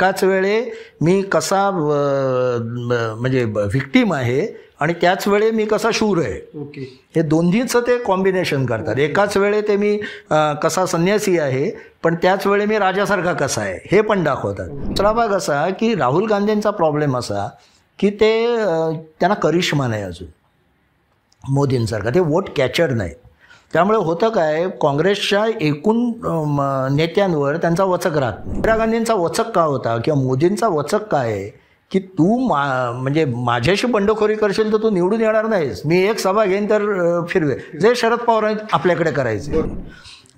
एकाच वेळे मी कसा म्हणजे व्हिक्टीम आहे आणि त्याच वेळे मी कसा शूर आहे. ओके. हे दोन्हीचं ते कॉम्बिनेशन करतात. एकाच वेळे ते मी कसा संन्यासी आहे पण त्याच वेळी मी राजासारखा कसा आहे हे पण दाखवतात. दुसरा भाग असा की राहुल गांधींचा प्रॉब्लेम असा की ते त्यांना करिश्मा नाही अजून. मोदींसारखा. ते वोट कॅचर नाही त्यामुळे होतं काय काँग्रेसच्या एकूण नेत्यांवर त्यांचा वचक राहत इंदिरा गांधींचा वचक का होता किंवा मोदींचा वचक काय आहे की तू मा म्हणजे माझ्याशी बंडखोरी करशील तर तू निवडून येणार नाहीस. मी एक सभा घेईन तर फिरवे जे शरद पवार आपल्याकडे करायचे.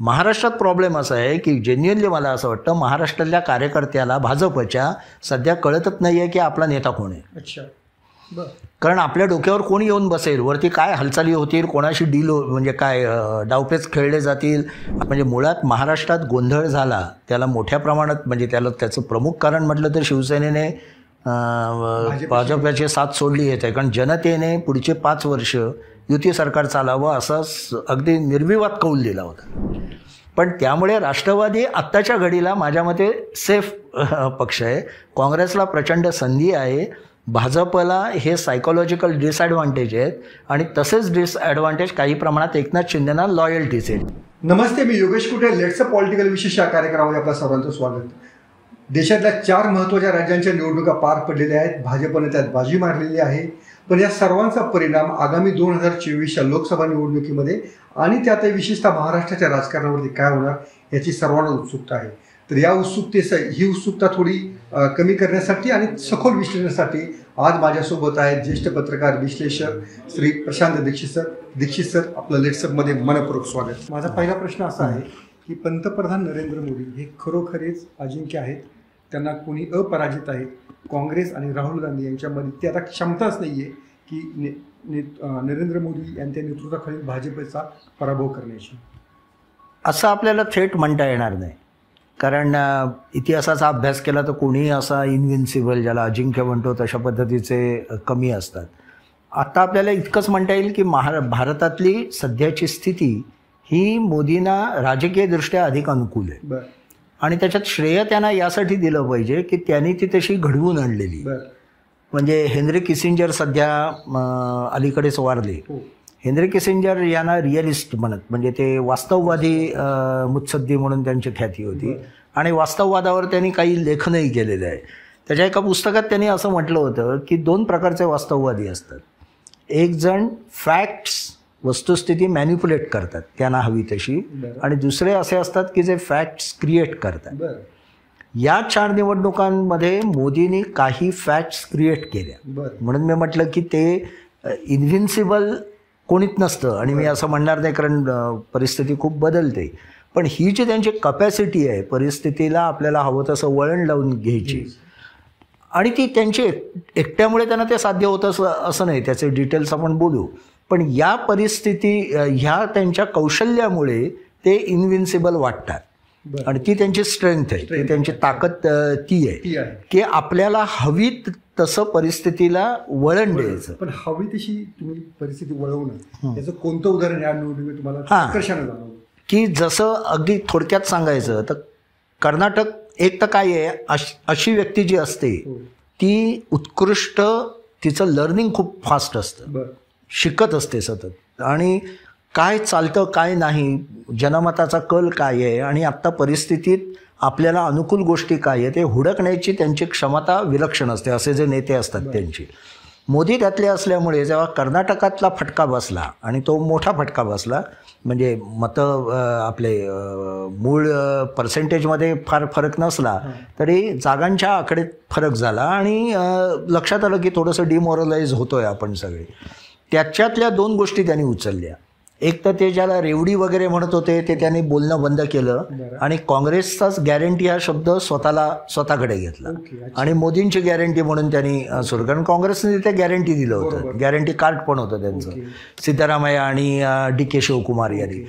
महाराष्ट्रात प्रॉब्लेम असा आहे की जेन्युअनली मला असं वाटतं महाराष्ट्रातल्या कार्यकर्त्याला भाजपच्या सध्या कळतच नाही आहे की आपला नेता कोण आहे. अच्छा. बरं. कारण आपल्या डोक्यावर कोण येऊन बसेल? वरती काय हालचाली होतील? कोणाशी डील हो म्हणजे काय डावपेच खेळले जातील? म्हणजे मुळात महाराष्ट्रात गोंधळ झाला. त्याला मोठ्या प्रमाणात म्हणजे त्याला त्याचं प्रमुख कारण म्हटलं तर शिवसेनेने भाजपची साथ सोडली येत आहे. कारण जनतेने पुढचे पाच वर्ष युती सरकार चालावं असा अगदी निर्विवाद कौल दिला होता. पण त्यामुळे राष्ट्रवादी आत्ताच्या घडीला माझ्या मते सेफ पक्ष आहे. काँग्रेसला प्रचंड संधी आहे. भाजपला हे सायकोलॉजिकल डिसॲडव्हान्टेज आहेत आणि तसेच डिसॲडव्हान्टेज काही प्रमाणात एकनाथ शिंदेना लॉयल्टीज आहेत. नमस्ते मी योगेश कुठे? लेट्स अ पॉलिटिकल विशेष या कार्यक्रमामध्ये आपल्या सर्वांचं स्वागत. देशातल्या चार महत्त्वाच्या राज्यांच्या निवडणुका पार पडलेल्या आहेत. भाजपने त्यात बाजी मारलेली आहे. पण या सर्वांचा परिणाम आगामी दोन हजार चोवीसच्या लोकसभा निवडणुकीमध्ये आणि त्यातही विशेषतः महाराष्ट्राच्या राजकारणावरती काय होणार याची सर्वांना उत्सुकता आहे. तर या उत्सुकतेस ही उत्सुकता थोडी कमी करण्यासाठी आणि सखोल विश्लेषणासाठी आज माझ्यासोबत आहेत ज्येष्ठ पत्रकार विश्लेषक श्री प्रशांत दीक्षित सर. दीक्षित सर आपलं लेट्सअपमध्ये मनपूर्वक स्वागत. माझा पहिला प्रश्न असा आहे की पंतप्रधान नरेंद्र मोदी हे खरोखरीच अजिंक्य आहेत? त्यांना कोणी अपराजित आहेत? काँग्रेस आणि राहुल गांधी यांच्यामध्ये ती आता क्षमताच नाही आहे की ने, ने, नरेंद्र मोदी यांच्या नेतृत्वाखालील भाजपचा पराभव करण्याची. असं आपल्याला थेट म्हणता येणार नाही. कारण इतिहासाचा अभ्यास केला तर कोणीही असा इनविन्सिबल ज्याला अजिंक्य म्हणतो तशा पद्धतीचे कमी असतात. आता आपल्याला इतकंच म्हणता येईल की महारा भारतातली सध्याची स्थिती ही मोदींना राजकीयदृष्ट्या अधिक अनुकूल आहे. आणि त्याच्यात श्रेय त्यांना यासाठी दिलं पाहिजे की त्यांनी ती तशी घडवून आणलेली म्हणजे हेनरी किसिंजर सध्या अलीकडेच वारले. हो. हेनरी किसिंजर यांना रिअलिस्ट म्हणत म्हणजे ते वास्तववादी मुत्सद्दी म्हणून त्यांची ख्याती होती. आणि वास्तववादावर त्यांनी काही लेखनही केलेलं आहे. त्याच्या एका पुस्तकात त्यांनी असं म्हटलं होतं की दोन प्रकारचे वास्तववादी असतात. एक जण फॅक्ट्स वस्तुस्थिती मॅन्युपुलेट करतात त्यांना हवी तशी. आणि दुसरे असे असतात की जे फॅक्ट्स क्रिएट करतात. या चार निवडणुकांमध्ये मोदींनी काही फॅक्ट्स क्रिएट केल्या. म्हणून मी म्हटलं की ते इन्व्हिन्सिबल कोणीच नसतं. आणि मी असं म्हणणार नाही कारण परिस्थिती खूप बदलते. पण ही जी त्यांची कपॅसिटी आहे परिस्थितीला आपल्याला हवं तसं वळण लावून घ्यायची. आणि ती त्यांची एक- एकट्यामुळे त्यांना ते साध्य होतं असं असं नाही. त्याचे डिटेल्स आपण बोलू. पण या परिस्थिती ह्या त्यांच्या कौशल्यामुळे ते इनविन्सिबल वाटतात. आणि ती त्यांची स्ट्रेंथ आहे. ती त्यांची ताकद ती आहे. की आपल्याला हवी त- तसं परिस्थितीला वळण द्यायचं. पण हवी तशी तुम्ही परिस्थिती वळवणं याचं कोणतं उदाहरण या निवडणुकीत तुम्हाला हां. आकर्षानं जाणवलं की जसं अगदी थोडक्यात सांगायचं तर कर्नाटक एक तर काय आहे अश- व्यक्ती जी असते हो. ती उत्कृष्ट तिचं लर्निंग खूप फास्ट असतं. शिकत असते सतत. आणि काय चालतं काय नाही जनमताचा कल काय आहे आणि आत्ता परिस्थितीत आपल्याला अनुकूल गोष्टी काय आहे ते हुडकण्याची त्यांची क्षमता विलक्षण असते असे जे नेते असतात त्यांची. मोदी त्यातले असल्यामुळे जेव्हा कर्नाटकातला फटका बसला आणि तो मोठा फटका बसला म्हणजे मतं आपले मूळ पर्सेंटेजमध्ये फार फरक नसला तरी जागांच्या आकडेत फरक झाला आणि लक्षात आलं की थोडंसं डिमोरलाइज होतोय आपण सगळे. त्याच्यातल्या दोन गोष्टी त्यांनी उचलल्या. एक तर ते ज्याला रेवडी वगैरे म्हणत होते ते त्यांनी बोलणं बंद केलं. आणि काँग्रेसचाच गॅरंटी हा शब्द स्वतःला स्वतःकडे घेतला. आणि मोदींची गॅरंटी म्हणून त्यांनी सुरू कारण काँग्रेसने ते गॅरंटी दिलं होतं. गॅरंटी कार्ड पण होतं त्यांचं ओके. सिद्धरामय्या आणि डी के शिवकुमार यांनी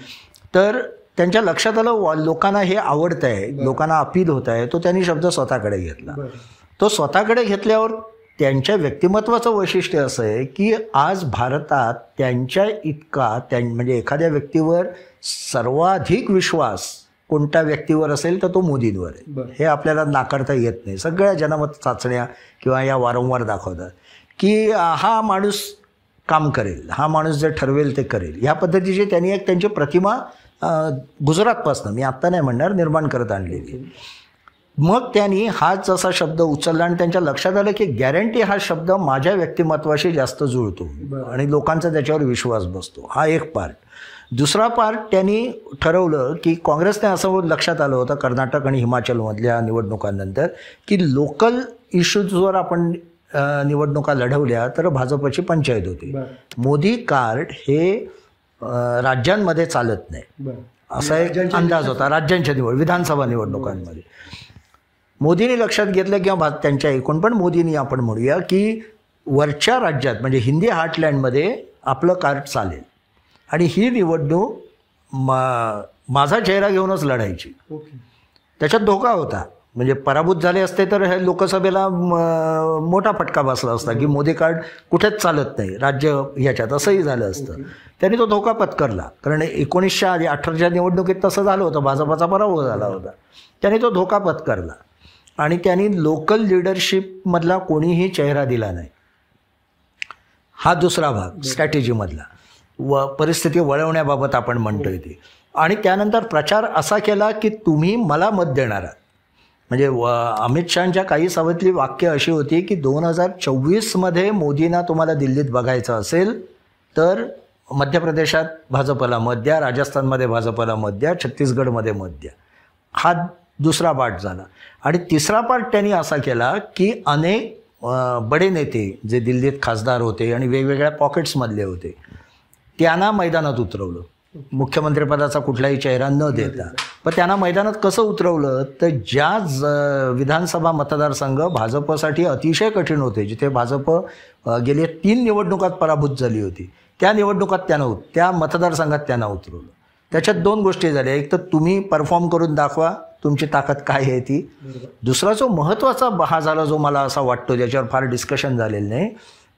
तर त्यांच्या लक्षात आलं लोकांना हे आवडत आहे लोकांना अपील होत आहे तो त्यांनी शब्द स्वतःकडे घेतला तो स्वतःकडे घेतल्यावर त्यांच्या व्यक्तिमत्वाचं वैशिष्ट्य असं आहे की आज भारतात त्यांच्या इतका त्यां म्हणजे एखाद्या व्यक्तीवर सर्वाधिक विश्वास कोणत्या व्यक्तीवर असेल तर तो मोदींवर आहे. हे आपल्याला नाकारता येत नाही. सगळ्या जनमत चाचण्या किंवा या वारंवार दाखवतात की हा माणूस काम करेल हा माणूस जे ठरवेल ते करेल. ह्या पद्धतीची त्यांनी एक त्यांची प्रतिमा गुजरातपासनं मी आत्ता नाही म्हणणार निर्माण करत आणलेली मग त्यांनी हा जसा शब्द उचलला आणि त्यांच्या लक्षात आलं की गॅरंटी हा शब्द माझ्या व्यक्तिमत्वाशी जास्त जुळतो. आणि लोकांचा त्याच्यावर विश्वास बसतो. हा एक पार्ट दुसरा पार्ट त्यांनी ठरवलं की काँग्रेसने असं लक्षात आलं होतं कर्नाटक आणि हिमाचलमधल्या निवडणुकांनंतर की लोकल इश्यूजवर आपण निवडणुका लढवल्या तर भाजपची पंचायत होती. मोदी कार्ड हे राज्यांमध्ये चालत नाही. असा एक अंदाज होता. राज्यांच्या निवड विधानसभा निवडणुकांमध्ये. मोदींनी लक्षात घेतलं किंवा भा- त्यांच्या एकूण पण मोदींनी आपण म्हणूया की वरच्या राज्यात म्हणजे हिंदी हार्टलँडमध्ये आपलं कार्ड चालेल. आणि ही निवडणूक मा माझा चेहरा घेऊनच लढायची. त्याच्यात धोका होता. म्हणजे पराभूत झाले असते तर हे लोकसभेला म, मोठा फटका बसला असता की मोदी कार्ड कुठेच चालत नाही. राज्य ह्याच्यात असंही झालं असतं. त्यांनी तो धोका पत्करला. कारण एकोणीसशे आधी अठराच्या निवडणुकीत तसं झालं होतं. भाजपाचा पराभव झाला होता. त्यांनी तो धोका पत्करला. आणि त्यांनी लोकल लिडरशिपमधला कोणीही चेहरा दिला नाही. हा दुसरा भाग स्ट्रॅटेजीमधला व परिस्थिती वळवण्याबाबत आपण म्हणतोय ते. आणि त्यानंतर प्रचार असा केला की तुम्ही मला मत देणार आहात. म्हणजे अमित शहाच्या काही सभेतली वाक्य अशी होती की दोन हजार चोवीसमध्ये मोदींना तुम्हाला दिल्लीत बघायचं असेल तर मध्य प्रदेशात भाजपला मत द्या राजस्थानमध्ये भाजपला मत द्या छत्तीसगडमध्ये मत द्या. हा दुसरा पाठ झाला. आणि तिसरा पाठ त्यांनी असा केला की अनेक बडे नेते जे दिल्लीत खासदार होते आणि वेगवेगळ्या पॉकेट्समधले होते त्यांना मैदानात उतरवलं. मुख्यमंत्रीपदाचा कुठलाही चेहरा न देता. पण त्यांना मैदानात कसं उतरवलं? तर ज्या ज विधानसभा मतदारसंघ भाजपसाठी अतिशय कठीण होते जिथे भाजप अ, गेल्या तीन निवडणुकात पराभूत झाली होती त्या निवडणुकात त्यांना उत त्या मतदारसंघात त्यांना उतरवलं. त्याच्यात दोन गोष्टी झाल्या. एक तर तुम्ही परफॉर्म करून दाखवा तुमची ताकद काय आहे ती? दुसरा जो महत्त्वाचा हा झाला जो मला असा वाटतो ज्याच्यावर फार डिस्कशन झालेलं नाही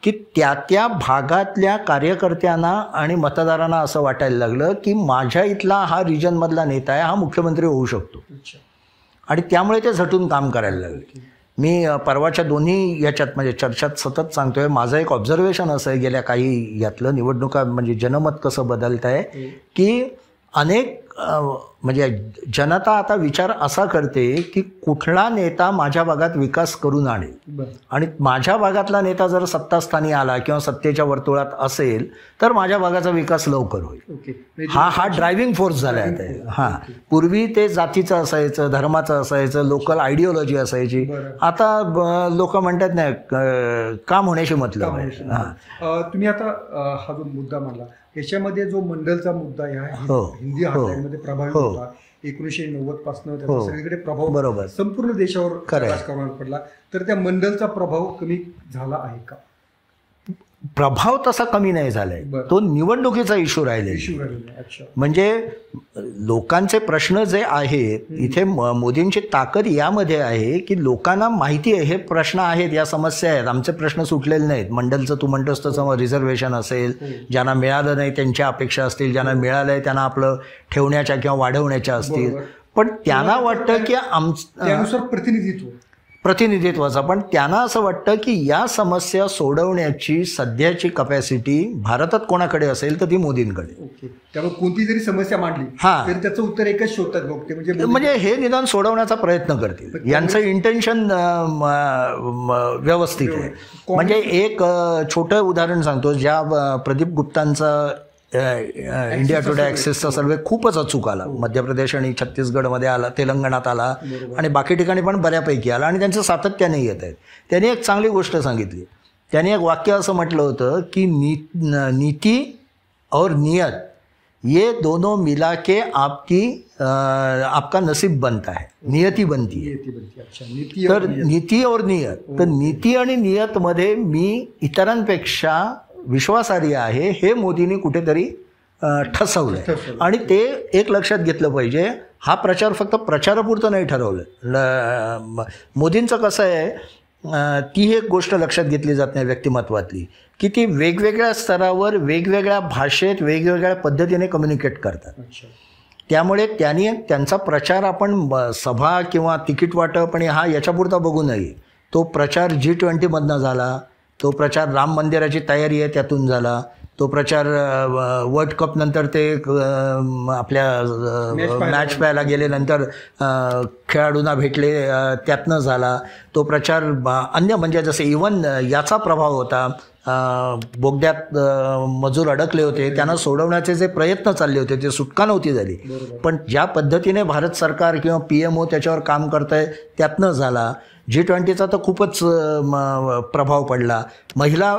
की त्या त्या भागातल्या कार्यकर्त्यांना आणि मतदारांना असं वाटायला लागलं की माझ्या इथला हा रिजनमधला नेता आहे हा मुख्यमंत्री होऊ शकतो. आणि त्यामुळे ते झटून काम करायला लागले. मी परवाच्या दोन्ही याच्यात म्हणजे चर्चात सतत सांगतोय माझं एक ऑब्झर्वेशन असं आहे गेल्या काही यातलं निवडणुका म्हणजे जनमत कसं बदलत आहे की अनेक म्हणजे जनता आता विचार असा करते की कुठला नेता माझ्या भागात विकास करून आणेल. आणि माझ्या भागातला नेता जर सत्तास्थानी आला किंवा सत्तेच्या वर्तुळात असेल तर माझ्या भागाचा विकास लवकर होईल. म्हणजे हा हा ड्रायव्हिंग फोर्स झाला आता. हां. पूर्वी ते जातीचं असायचं धर्माचं असायचं लोकल आयडिओलॉजी असायची. आता लोक म्हणतात नाही क- काम होण्याशी मतलब आहे? हां. तुम्ही आता हा जो मुद्दा मांडला याच्यामध्ये जो मंडलचा मुद्दा ह्या हो, हिंदी हो, हातमध्ये प्रभावी हो. होता एकोणीसशे नव्वदपासून त्याचा. सगळीकडे प्रभाव बरोबर. संपूर्ण देशावर. राजकारणावर पडला तर त्या मंडलचा प्रभाव कमी झाला आहे का प्रभाव तसा कमी नाही झालाय. तो निवडणुकीचा इश्यू आहे. आहे. अच्छा. म्हणजे लोकांचे प्रश्न जे आहेत इथे मोदींची ताकद यामध्ये आहे की लोकांना माहिती आहे हे प्रश्न आहेत या समस्या आहेत. आमचे प्रश्न सुटलेले नाहीत. मंडलचं तू म्हणतोस तसं रिझर्वेशन असेल ज्यांना मिळालं नाही त्यांच्या अपेक्षा असतील ज्यांना मिळालंय त्यांना आपलं ठेवण्याच्या किंवा वाढवण्याच्या असतील. पण त्यांना वाटतं की आम त्यानुसार प्रतिनिधित्व. प्रतिनिधित्वाचा पण त्यांना असं वाटतं की या समस्या सोडवण्याची सध्याची कपॅसिटी भारतात कोणाकडे असेल तर ती मोदींकडे. त्यामुळे कोणती जरी समस्या मांडली हा. तरी त्याचं उत्तर एकच शोधतात लोक ते म्हणजे म्हणजे हे निदान सोडवण्याचा प्रयत्न करतील. यांचं इंटेन्शन व्यवस्थित आहे. म्हणजे एक छोटं उदाहरण सांगतो. ज्या प्रदीप गुप्तांचा इंडिया टुडे ॲक्सेसचा सर्वे खूपच अचूक आला. मध्य प्रदेश आणि छत्तीसगडमध्ये आला तेलंगणात आला आणि बाकी ठिकाणी पण बऱ्यापैकी आला आणि त्यांचं सातत्याने येत आहेत. त्यांनी एक चांगली गोष्ट सांगितली. त्यांनी एक वाक्य असं म्हटलं होतं की नी नीति और नियत ये दोनों मिला के आपकी आपका नसीब बनता है. नियती बनती है. नीती बनते. अच्छा नीती तर नीती और नियत. तर नीती आणि नियतमध्ये मी इतरांपेक्षा विश्वासार्ह आहे हे मोदींनी कुठेतरी ठसवलं. आणि ते एक लक्षात घेतलं पाहिजे हा प्रचार फक्त प्रचारापुरतं नाही ठरवलं. मोदींचं कसं आहे ती एक गोष्ट लक्षात घेतली जात नाही व्यक्तिमत्वातली की ती वेगवेगळ्या स्तरावर वेगवेगळ्या भाषेत वेगवेगळ्या पद्धतीने कम्युनिकेट करतात. त्यामुळे त्यांनी त्यांचा प्रचार आपण सभा किंवा तिकीट वाटप आणि हा याच्यापुरता बघू नये. तो प्रचार जी ट्वेंटीमधनं झाला तो प्रचार राम मंदिराची तयारी आहे त्यातून झाला. तो प्रचार वर्ल्ड कप नंतर ते आपल्या मॅच पाहायला गेले. नंतर खेळाडूंना भेटले त्यातनं झाला. तो प्रचार अन्य म्हणजे जसे इवन याचा प्रभाव होता बोगद्यात मजूर अडकले होते त्यांना सोडवण्याचे जे प्रयत्न चालले होते ते सुटका नव्हती झाली. पण ज्या पद्धतीने भारत सरकार किंवा पी एम ओ त्याच्यावर काम करत आहे त्यातनं झाला. जी ट्वेंटीचा तर खूपच प्रभाव पडला. महिला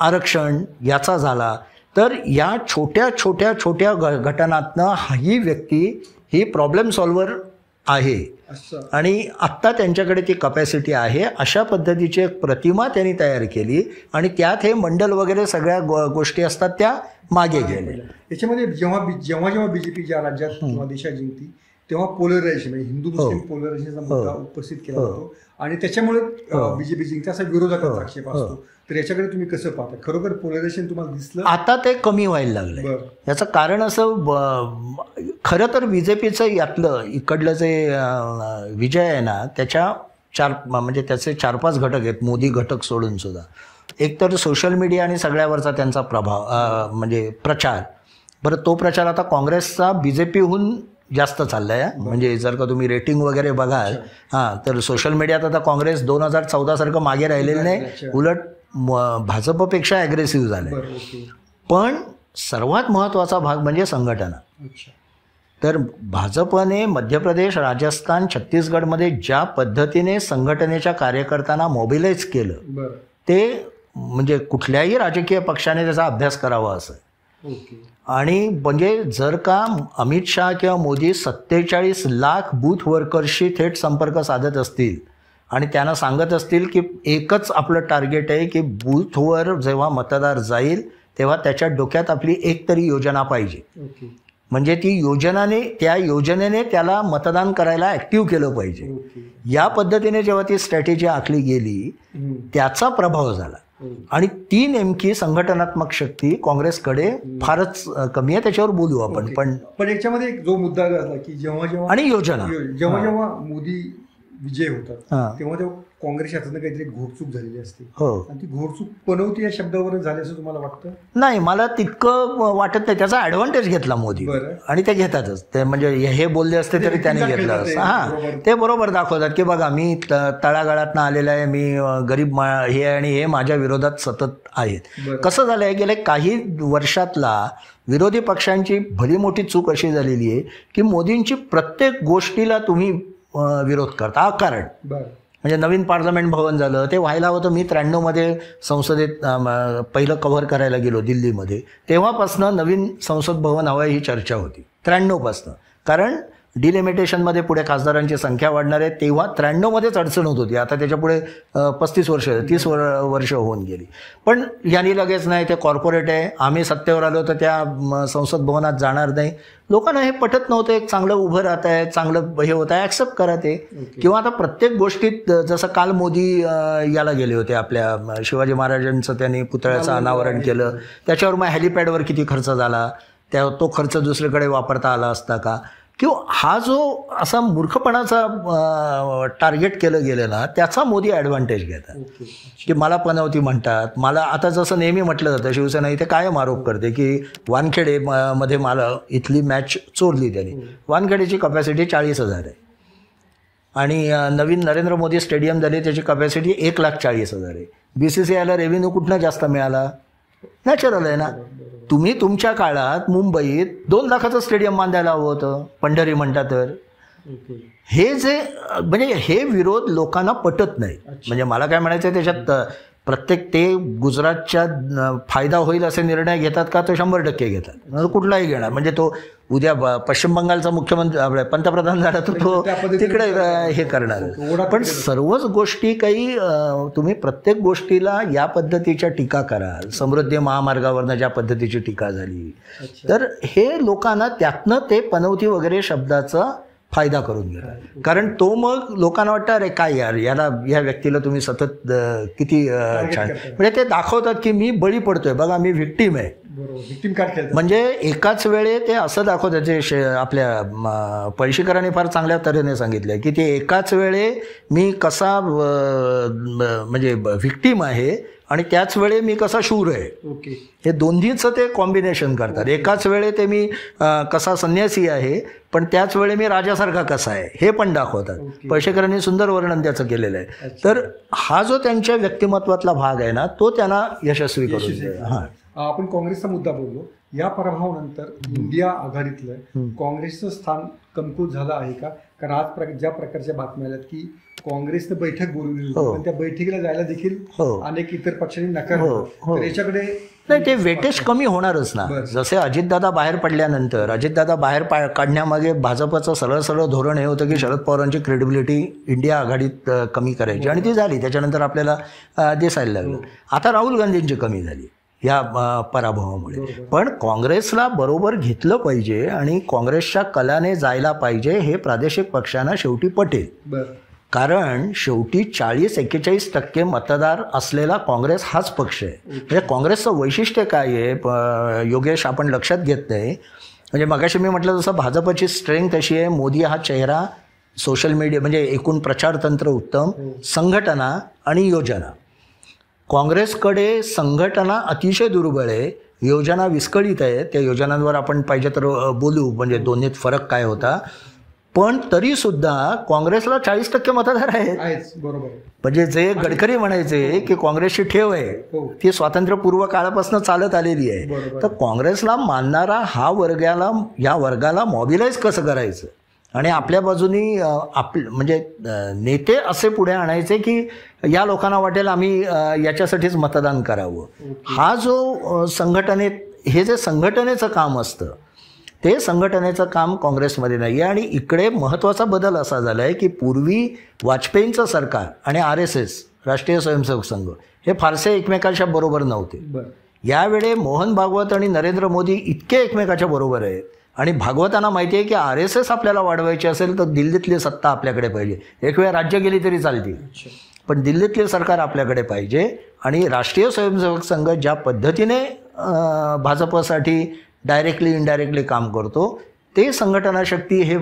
आरक्षण याचा झाला. तर या छोट्या छोट्या छोट्या घ घटनातनं ही व्यक्ती ही प्रॉब्लेम सॉल्वर आहे. आणि आत्ता त्यांच्याकडे ती कपॅसिटी आहे. अशा पद्धतीची एक प्रतिमा त्यांनी तयार केली आणि त्यात हे मंडल वगैरे सगळ्या गो गोष्टी असतात त्या मागे गेले याच्यामध्ये जेव्हा बी- जेव्हा जेव्हा बीजेपी ज्या राज्यात किंवा देशात जिंकती तेव्हा पोलरायझेशन म्हणजे हिंदू मुस्लिम पोलरायझेशनचा मुद्दा उपस्थित केला जातो. आणि त्याच्यामुळे बीजेपी जिंकते असा विरोधकांचा आक्षेप असतो. तर याच्याकडे तुम्ही कसं पाहता? खरोखर पोलरायझेशन तुम्हाला दिसलं? आता ते कमी व्हायला लागले याचं कारण असं खरं तर बी जे पीचं यातलं इकडलं जे विजय आहे ना त्याच्या चार म्हणजे त्याचे चार पाच घटक आहेत. मोदी घटक सोडून सुद्धा. एक तर सोशल मीडिया आणि सगळ्यावरचा त्यांचा प्रभाव म्हणजे प्रचार. बरं तो प्रचार आता काँग्रेसचा बी जे पीहून जास्त चालला आहे म्हणजे जर का तुम्ही रेटिंग वगैरे बघाल हां तर सोशल मीडियात आता काँग्रेस दोन हजार चौदासारखं मागे राहिलेलं नाही. उलट म- भाजपपेक्षा ॲग्रेसिव्ह झालं पण सर्वात महत्त्वाचा भाग म्हणजे संघटना. तर भाजपने मध्य प्रदेश राजस्थान छत्तीसगडमध्ये ज्या पद्धतीने संघटनेच्या कार्यकर्त्यांना मोबिलाइज केलं ते म्हणजे कुठल्याही राजकीय पक्षाने त्याचा अभ्यास करावा असं आणि म्हणजे जर का अमित शहा किंवा मोदी सत्तेचाळीस लाख बूथ वर्कर्सशी थेट संपर्क साधत असतील आणि त्यांना सांगत असतील की एकच आपलं टार्गेट आहे की बूथवर जेव्हा मतदार जाईल तेव्हा त्याच्या डोक्यात आपली एक तरी योजना पाहिजे. म्हणजे ती योजनाने त्या योजनेने त्याला मतदान करायला ॲक्टिव्ह केलं पाहिजे. या पद्धतीने जेव्हा ती स्ट्रॅटेजी आखली गेली. त्याचा प्रभाव झाला. आणि ती नेमकी संघटनात्मक शक्ती काँग्रेसकडे फारच कमी आहे त्याच्यावर बोलू आपण. पण पण याच्यामध्ये एक जो मुद्दा की जेव्हा जेव्हा आणि योजना. जेव्हा जेव्हा मोदी विजय होतात. तेव्हा तेव्हा काँग्रेस हातानं काहीतरी घोडचूक झालेली असते. हो. आणि ती घोडचूक पनवती या शब्दावरून झाली असं तुम्हाला वाटतं? नाही मला तितकं वाटत नाही. त्याचा ॲडव्हान्टेज घेतला मोदी. आणि ते घेतातच. ते म्हणजे हे बोलले असते तरी त्याने घेतलं असतं. हां. बरोबर. ते बरोबर दाखवतात की बघा मी तळागाळातनं आलेला आहे. मी गरीब मा हे आणि हे माझ्या विरोधात सतत आहेत. कसं झालं आहे गेल्या काही वर्षातला विरोधी पक्षांची भली मोठी चूक अशी झालेली आहे की मोदींची प्रत्येक गोष्टीला तुम्ही विरोध करता. कारण. म्हणजे नवीन पार्लमेंट भवन झालं ते व्हायला होतं. मी त्र्याण्णवमध्ये संसदेत पहिलं कव्हर करायला गेलो दिल्लीमध्ये. तेव्हापासनं नवीन संसद भवन हवं ही चर्चा होती. त्र्याण्णवपासनं कारण डिलिमिटेशनमध्ये पुढे खासदारांची संख्या वाढणार आहे. तेव्हा त्र्याण्णवमध्येच अडचण होत होती. आता त्याच्यापुढे पस्तीस वर्ष तीस वर वर्ष होऊन गेली. पण यांनी लगेच नाही ते कॉर्पोरेट आहे. आम्ही सत्तेवर आलो तर त्या संसद भवनात जाणार नाही. लोकांना हे पटत नव्हतं. एक चांगलं उभं राहत आहे चांगलं हे होत आहे ॲक्सेप्ट करा ते किंवा आता प्रत्येक गोष्टीत जसं काल मोदी याला गेले होते आपल्या शिवाजी महाराजांचं त्यांनी पुतळ्याचं अनावरण केलं. त्याच्यावर मग हेलिपॅडवर किती खर्च झाला? त्या तो खर्च दुसरीकडे वापरता आला असता का? किंवा हा जो असा मूर्खपणाचा टार्गेट केलं गेलं ना त्याचा मोदी ॲडव्हान्टेज घेतात. की मला पनवती म्हणतात मला आता जसं नेहमी म्हटलं जातं शिवसेना इथे कायम आरोप करते की वानखेडे म- मध्ये मला इथली मॅच चोरली त्यांनी. वानखेडेची कपॅसिटी चाळीस हजार आहे. आणि नवीन नरेंद्र मोदी स्टेडियम झाले त्याची कपॅसिटी एक लाख चाळीस हजार आहे. बी सी सी आयला रेव्हेन्यू कुठनं जास्त मिळाला? नॅचरल आहे ना. तुम्ही तुमच्या काळात मुंबईत दोन लाखाचं स्टेडियम बांधायला हवं होतं. पंढरी म्हणता तर. हे जे म्हणजे हे विरोध लोकांना पटत नाही. म्हणजे मला काय म्हणायचं त्याच्यात प्रत्येक ते गुजरातच्या फायदा होईल असे निर्णय घेतात का तो शंभर टक्के घेतात? कुठलाही घेणार. म्हणजे तो उद्या पश्चिम बंगालचा मुख्यमंत्री पंतप्रधान झाला तर तो तिकडे हे करणार. पण सर्वच गोष्टी काही तुम्ही प्रत्येक गोष्टीला या पद्धतीच्या टीका कराल. समृद्धी महामार्गावरनं ज्या पद्धतीची टीका झाली. तर हे लोकांना त्यातनं ते पनवती वगैरे शब्दाचा फायदा करून घेतात कारण तो मग लोकांना वाटतं अरे काय यार याला या व्यक्तीला तुम्ही सतत किती छान. म्हणजे ते दाखवतात की मी बळी पडतोय. बघा मी व्हिक्टीम आहे. म्हणजे एकाच वेळे ते असं दाखवतात ते शे आपल्या पळशीकरांनी फार चांगल्या तऱ्हेने सांगितलं की ते एकाच वेळे मी कसा म्हणजे व्हिक्टीम आहे आणि त्याच वेळे मी कसा शूर आहे? ओके. हे दोन्हीचं ते कॉम्बिनेशन करतात. एकाच वेळे ते मी कसा संन्यासी आहे पण त्याच वेळे मी राजासारखा कसा आहे हे पण दाखवतात. पैशेकरांनी सुंदर वर्णन त्याचं केलेलं आहे. तर हा जो त्यांच्या व्यक्तिमत्वातला भाग आहे ना तो त्यांना यशस्वी करून दिला. हां. आपण काँग्रेसचा मुद्दा बोललो. या पराभवानंतर इंडिया आघाडीतलं काँग्रेसचं स्थान कमकुवत झालं आहे का? कारण आज प्र- ज्या प्रकारच्या बातम्या आल्यात की काँग्रेसनं बैठक बोलवली होती. हो. पण त्या बैठकीला जायला देखील हो. अनेक इतर पक्षांनी नकार हो. हो. तर याच्याकडे नाही ते वेटेज कमी होणारच ना. जसे अजितदादा बाहेर पडल्यानंतर अजितदादा बाहेर पा काढण्यामागे भाजपचं सरळ सरळ धोरण हे होतं की शरद पवारांची क्रेडिबिलिटी इंडिया आघाडीत कमी करायची. आणि ती झाली. त्याच्यानंतर आपल्याला दिसायला लागलं. आता राहुल गांधींची कमी झाली. या पराभवामुळे. पण काँग्रेसला बरोबर घेतलं पाहिजे आणि काँग्रेसच्या कलाने जायला पाहिजे हे प्रादेशिक पक्षांना शेवटी पटेल. कारण शेवटी चाळीस एक्केचाळीस टक्के मतदार असलेला काँग्रेस हाच पक्ष आहे. म्हणजे काँग्रेसचं वैशिष्ट्य काय आहे? योगेश आपण लक्षात घेत नाही. म्हणजे मगाशी मी म्हटलं जसं भाजपची स्ट्रेंथ अशी आहे मोदी हा चेहरा सोशल मीडिया म्हणजे एकूण प्रचारतंत्र उत्तम संघटना आणि योजना. काँग्रेसकडे संघटना अतिशय दुर्बळ आहे. योजना विस्कळीत आहे. त्या योजनांवर आपण पाहिजे तर बोलू. म्हणजे दोन्हीत फरक काय होता? पण तरीसुद्धा काँग्रेसला चाळीस टक्के मतदार आहेत. बरोबर. म्हणजे जे गडकरी म्हणायचे की काँग्रेसची ठेव आहे हो. ती स्वातंत्र्यपूर्व काळापासून चालत आलेली आहे. तर काँग्रेसला मानणारा हा वर्गाला या वर्गाला मॉबिलाईज कसं करायचं? आणि आपल्या बाजूनी आप म्हणजे नेते असे पुढे आणायचे की या लोकांना वाटेल आम्ही याच्यासाठीच मतदान करावं. हा जो संघटनेत हे जे संघटनेचं काम असतं ते संघटनेचं काम काँग्रेसमध्ये नाही आहे आणि इकडे महत्त्वाचा बदल असा झाला आहे की पूर्वी वाजपेयींचं सरकार आणि आर एस एस राष्ट्रीय स्वयंसेवक संघ हे फारसे एकमेकांच्या बरोबर नव्हते. यावेळे मोहन भागवत आणि नरेंद्र मोदी इतके एकमेकाच्या बरोबर आहेत. आणि भागवतांना माहिती आहे की आर एस एस आपल्याला वाढवायची असेल तर दिल्लीतली सत्ता आपल्याकडे पाहिजे. एक वेळ राज्य गेली तरी चालतील. पण दिल्लीतले सरकार आपल्याकडे पाहिजे आणि राष्ट्रीय स्वयंसेवक संघ ज्या पद्धतीने भाजपसाठी डायरेक्टली इनडायरेक्टली काम करतो. ते संघटना शक्ती हे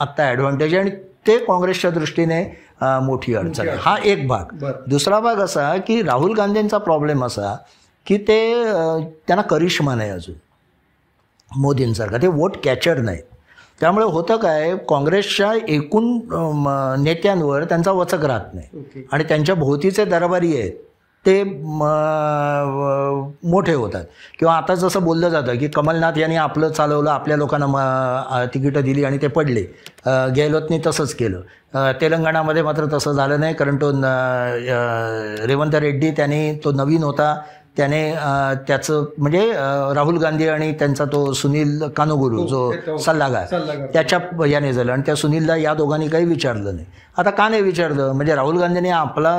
आत्ता ॲडव्हान्टेज आहे आणि ते काँग्रेसच्या दृष्टीने मोठी अडचण आहे. हा एक भाग. दुसरा भाग असा की राहुल गांधींचा प्रॉब्लेम असा की ते त्यांना करिश्मा नाही अजून. मोदींसारखा. ते वोट कॅचर नाहीत. त्यामुळे होतं काय काँग्रेसच्या एकूण नेत्यांवर त्यांचा वचक राहत नाही. आणि त्यांच्या भोवतीचे दरबारी आहेत. ते मोठे होतात. किंवा आता जसं बोललं जातं की कमलनाथ यांनी आपलं चालवलं आपल्या लोकांना म तिकीटं दिली आणि ते पडले. अ, गेहलोतनी तसंच केलं. तेलंगणामध्ये मात्र तसं झालं नाही कारण तो रेवंत रेड्डी त्यांनी तो नवीन होता. त्याने त्याचं म्हणजे राहुल गांधी आणि त्यांचा तो सुनील कानुगुरू जो तो सल्लागार. त्याच्या याने झालं. आणि त्या सुनीलला या दोघांनी काही विचारलं नाही. आता का नाही विचारलं? म्हणजे राहुल गांधीने आपला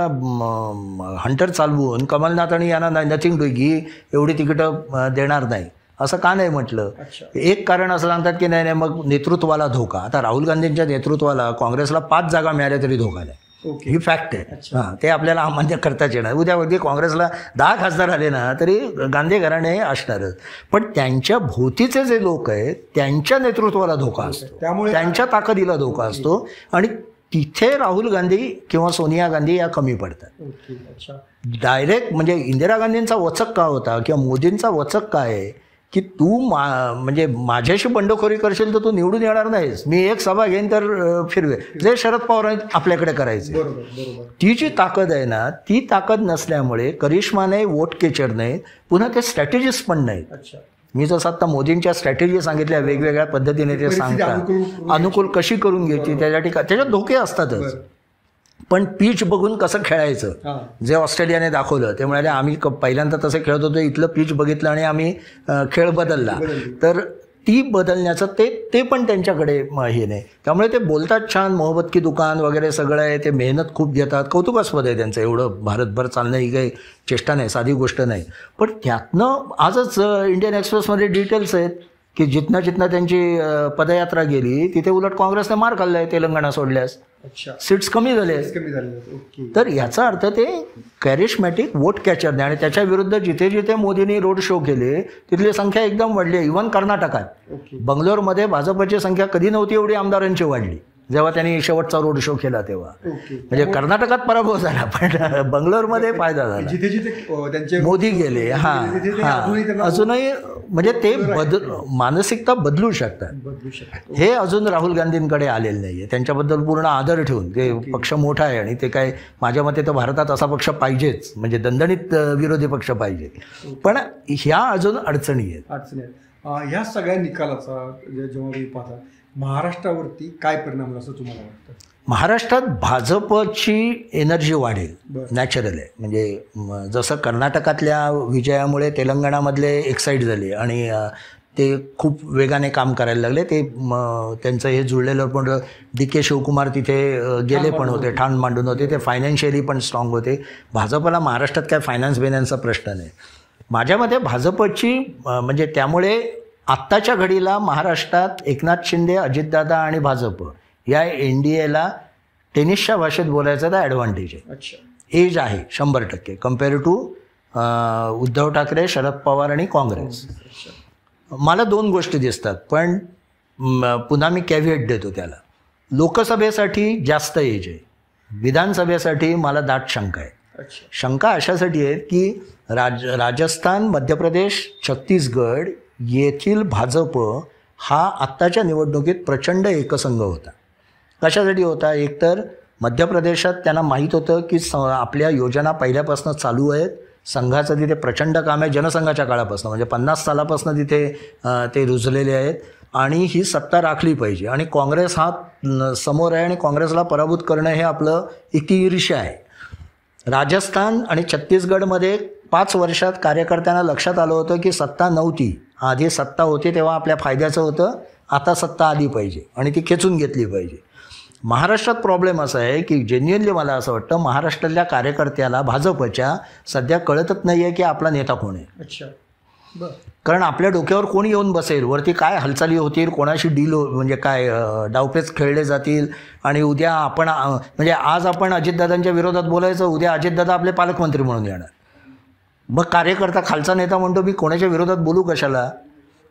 हंटर चालवून कमलनाथ आणि यांना नथिंग ही एवढी तिकीटं देणार नाही. असं का नाही म्हटलं? एक कारण असं सांगतात की नाही नाही मग नेतृत्वाला धोका. आता राहुल गांधींच्या नेतृत्वाला काँग्रेसला पाच जागा मिळाल्या तरी धोका नाही. ही फॅक्ट आहे. हां ते आपल्याला अमान्य करताच येणार. उद्या अगदी काँग्रेसला दहा खासदार आले ना तरी गांधी घराणे असणारच. पण त्यांच्या भोवतीचे जे लोक आहेत त्यांच्या नेतृत्वाला धोका असतो. त्यामुळे त्यांच्या ताकदीला धोका असतो आणि तिथे राहुल गांधी किंवा सोनिया गांधी या कमी पडतात. डायरेक्ट म्हणजे इंदिरा गांधींचा वचक का होता किंवा मोदींचा वचक काय आहे की तू मा म्हणजे माझ्याशी बंडखोरी करशील तर तू निवडून येणार नाहीस. मी एक सभा घेईन तर फिरवे जे शरद पवार आपल्याकडे करायचे. ती जी ताकद आहे ना ती ताकद नसल्यामुळे करिश्मा नाही वोट केचर नाही पुन्हा ते स्ट्रॅटेजिस्ट पण नाहीत. मी जसं आता मोदींच्या स्ट्रॅटेजी सांगितल्या वेगवेगळ्या पद्धतीने ते सांगतात. अनुकूल- कशी करून घ्यायची त्यासाठी का त्याच्यात धोके असतातच. पण पीच बघून कसं खेळायचं? जे ऑस्ट्रेलियाने दाखवलं ते म्हणाले आम्ही पहिल्यांदा तसं खेळत होतो इथलं पिच बघितलं आणि आम्ही खेळ बदलला. तर ती बदलण्याचं ते ते पण त्यांच्याकडे हे नाही. त्यामुळे ते बोलतात छान मोहब्बत की दुकान वगैरे सगळं आहे ते मेहनत खूप घेतात. कौतुकास्पद आहे त्यांचं एवढं भारतभर चालणं ही काही चेष्टा नाही साधी गोष्ट नाही. पण त्यातनं आजच इंडियन एक्सप्रेसमध्ये डिटेल्स आहेत. की जिथनं जिथनं त्यांची पदयात्रा गेली तिथे उलट काँग्रेसने मार खाल्लाय तेलंगणा सोडल्यास. अच्छा. सीट्स कमी झाले. कमी झाले ओके. तर याचा अर्थ ते कॅरिशमॅटिक वोट कॅचरने आणि त्याच्या विरुद्ध जिथे जिथे मोदींनी रोड शो केले तिथली संख्या एकदम वाढली इव्हन कर्नाटकात. बंगलोरमध्ये भाजपची संख्या कधी नव्हती एवढी आमदारांची वाढली. जेव्हा त्यांनी शेवटचा रोड शो केला तेव्हा. म्हणजे कर्नाटकात पराभव झाला पण बंगलोरमध्ये फायदा झाला. जिथे जिथे अं, त्यांचे मोदी गेले हा हा. अजूनही म्हणजे ते बदल मानसिकता बदलू शकतात. हे अजून राहुल गांधींकडे आलेलं नाहीये. त्यांच्याबद्दल पूर्ण आदर ठेवून ते पक्ष मोठा आहे आणि ते काय माझ्या मते तर भारतात असा पक्ष पाहिजेच. म्हणजे दणदणीत विरोधी पक्ष पाहिजे. पण ह्या अजून अडचणी आहेत. ह्या सगळ्या निकालाचा जेव्हा तुम्ही पाहता महाराष्ट्रावरती काय परिणाम होईल असं तुम्हाला वाटतं? महाराष्ट्रात भाजपची एनर्जी वाढेल. नॅचरल आहे. म्हणजे जसं कर्नाटकातल्या विजयामुळे तेलंगणामधले एक्साईट झाले आणि ते खूप वेगाने काम करायला लागले. ते त्यांचं हे जुळलेलं पण डी के शिवकुमार तिथे गेले पण होते ठाण मांडून होते. ते फायनान्शियली पण स्ट्रॉंग होते. भाजपला महाराष्ट्रात काय फायनान्स बिनान्सचा प्रश्न नाही. माझ्या मते भाजपची म्हणजे त्यामुळे आत्ताच्या घडीला महाराष्ट्रात एकनाथ शिंदे अजितदादा आणि भाजप या एन डी एला टेनिसच्या भाषेत बोलायचं तर ॲडव्हान्टेज आहे. अच्छा. एज आहे शंभर टक्के. कंपेअर टू उद्धव ठाकरे शरद पवार आणि काँग्रेस. मला दोन गोष्टी दिसतात पण पुन्हा मी कॅव्हिएट देतो त्याला. लोकसभेसाठी जास्त एज आहे. विधानसभेसाठी मला दाट शंका आहे. शंका अशासाठी आहेत की राज राजस्थान मध्य प्रदेश छत्तीसगड येथील भाजप हा आत्ताच्या निवडणुकीत प्रचंड एकसंघ होता. कशासाठी होता? एकतर मध्य प्रदेशात त्यांना माहीत होतं की स आपल्या योजना पहिल्यापासून चालू आहेत. संघाचं तिथे प्रचंड काम आहे. जनसंघाच्या काळापासून म्हणजे पन्नास सालापासून तिथे ते रुजलेले आहेत. आणि ही सत्ता राखली पाहिजे. आणि काँग्रेस हा समोर आहे आणि काँग्रेसला पराभूत करणं हे आपलं एक आहे. राजस्थान आणि छत्तीसगडमध्ये पाच वर्षात कार्यकर्त्यांना लक्षात आलं होतं की सत्ता नव्हती. आधी सत्ता होती तेव्हा आपल्या फायद्याचं होतं. आता सत्ता आली पाहिजे आणि ती खेचून घेतली पाहिजे. महाराष्ट्रात प्रॉब्लेम असा आहे की जेन्युअनली मला असं वाटतं महाराष्ट्रातल्या कार्यकर्त्याला भाजपच्या सध्या कळतच नाही आहे की आपला नेता कोण आहे. अच्छा. बरं. कारण आपल्या डोक्यावर कोण येऊन बसेल? वरती काय हालचाली होतील? कोणाशी डील हो म्हणजे काय डावपेच खेळले जातील? आणि उद्या आपण म्हणजे आज आपण अजितदादांच्या विरोधात बोलायचं उद्या अजितदादा आपले पालकमंत्री म्हणून येणार. मग कार्यकर्ता खालचा नेता म्हणतो मी कोणाच्या विरोधात बोलू कशाला?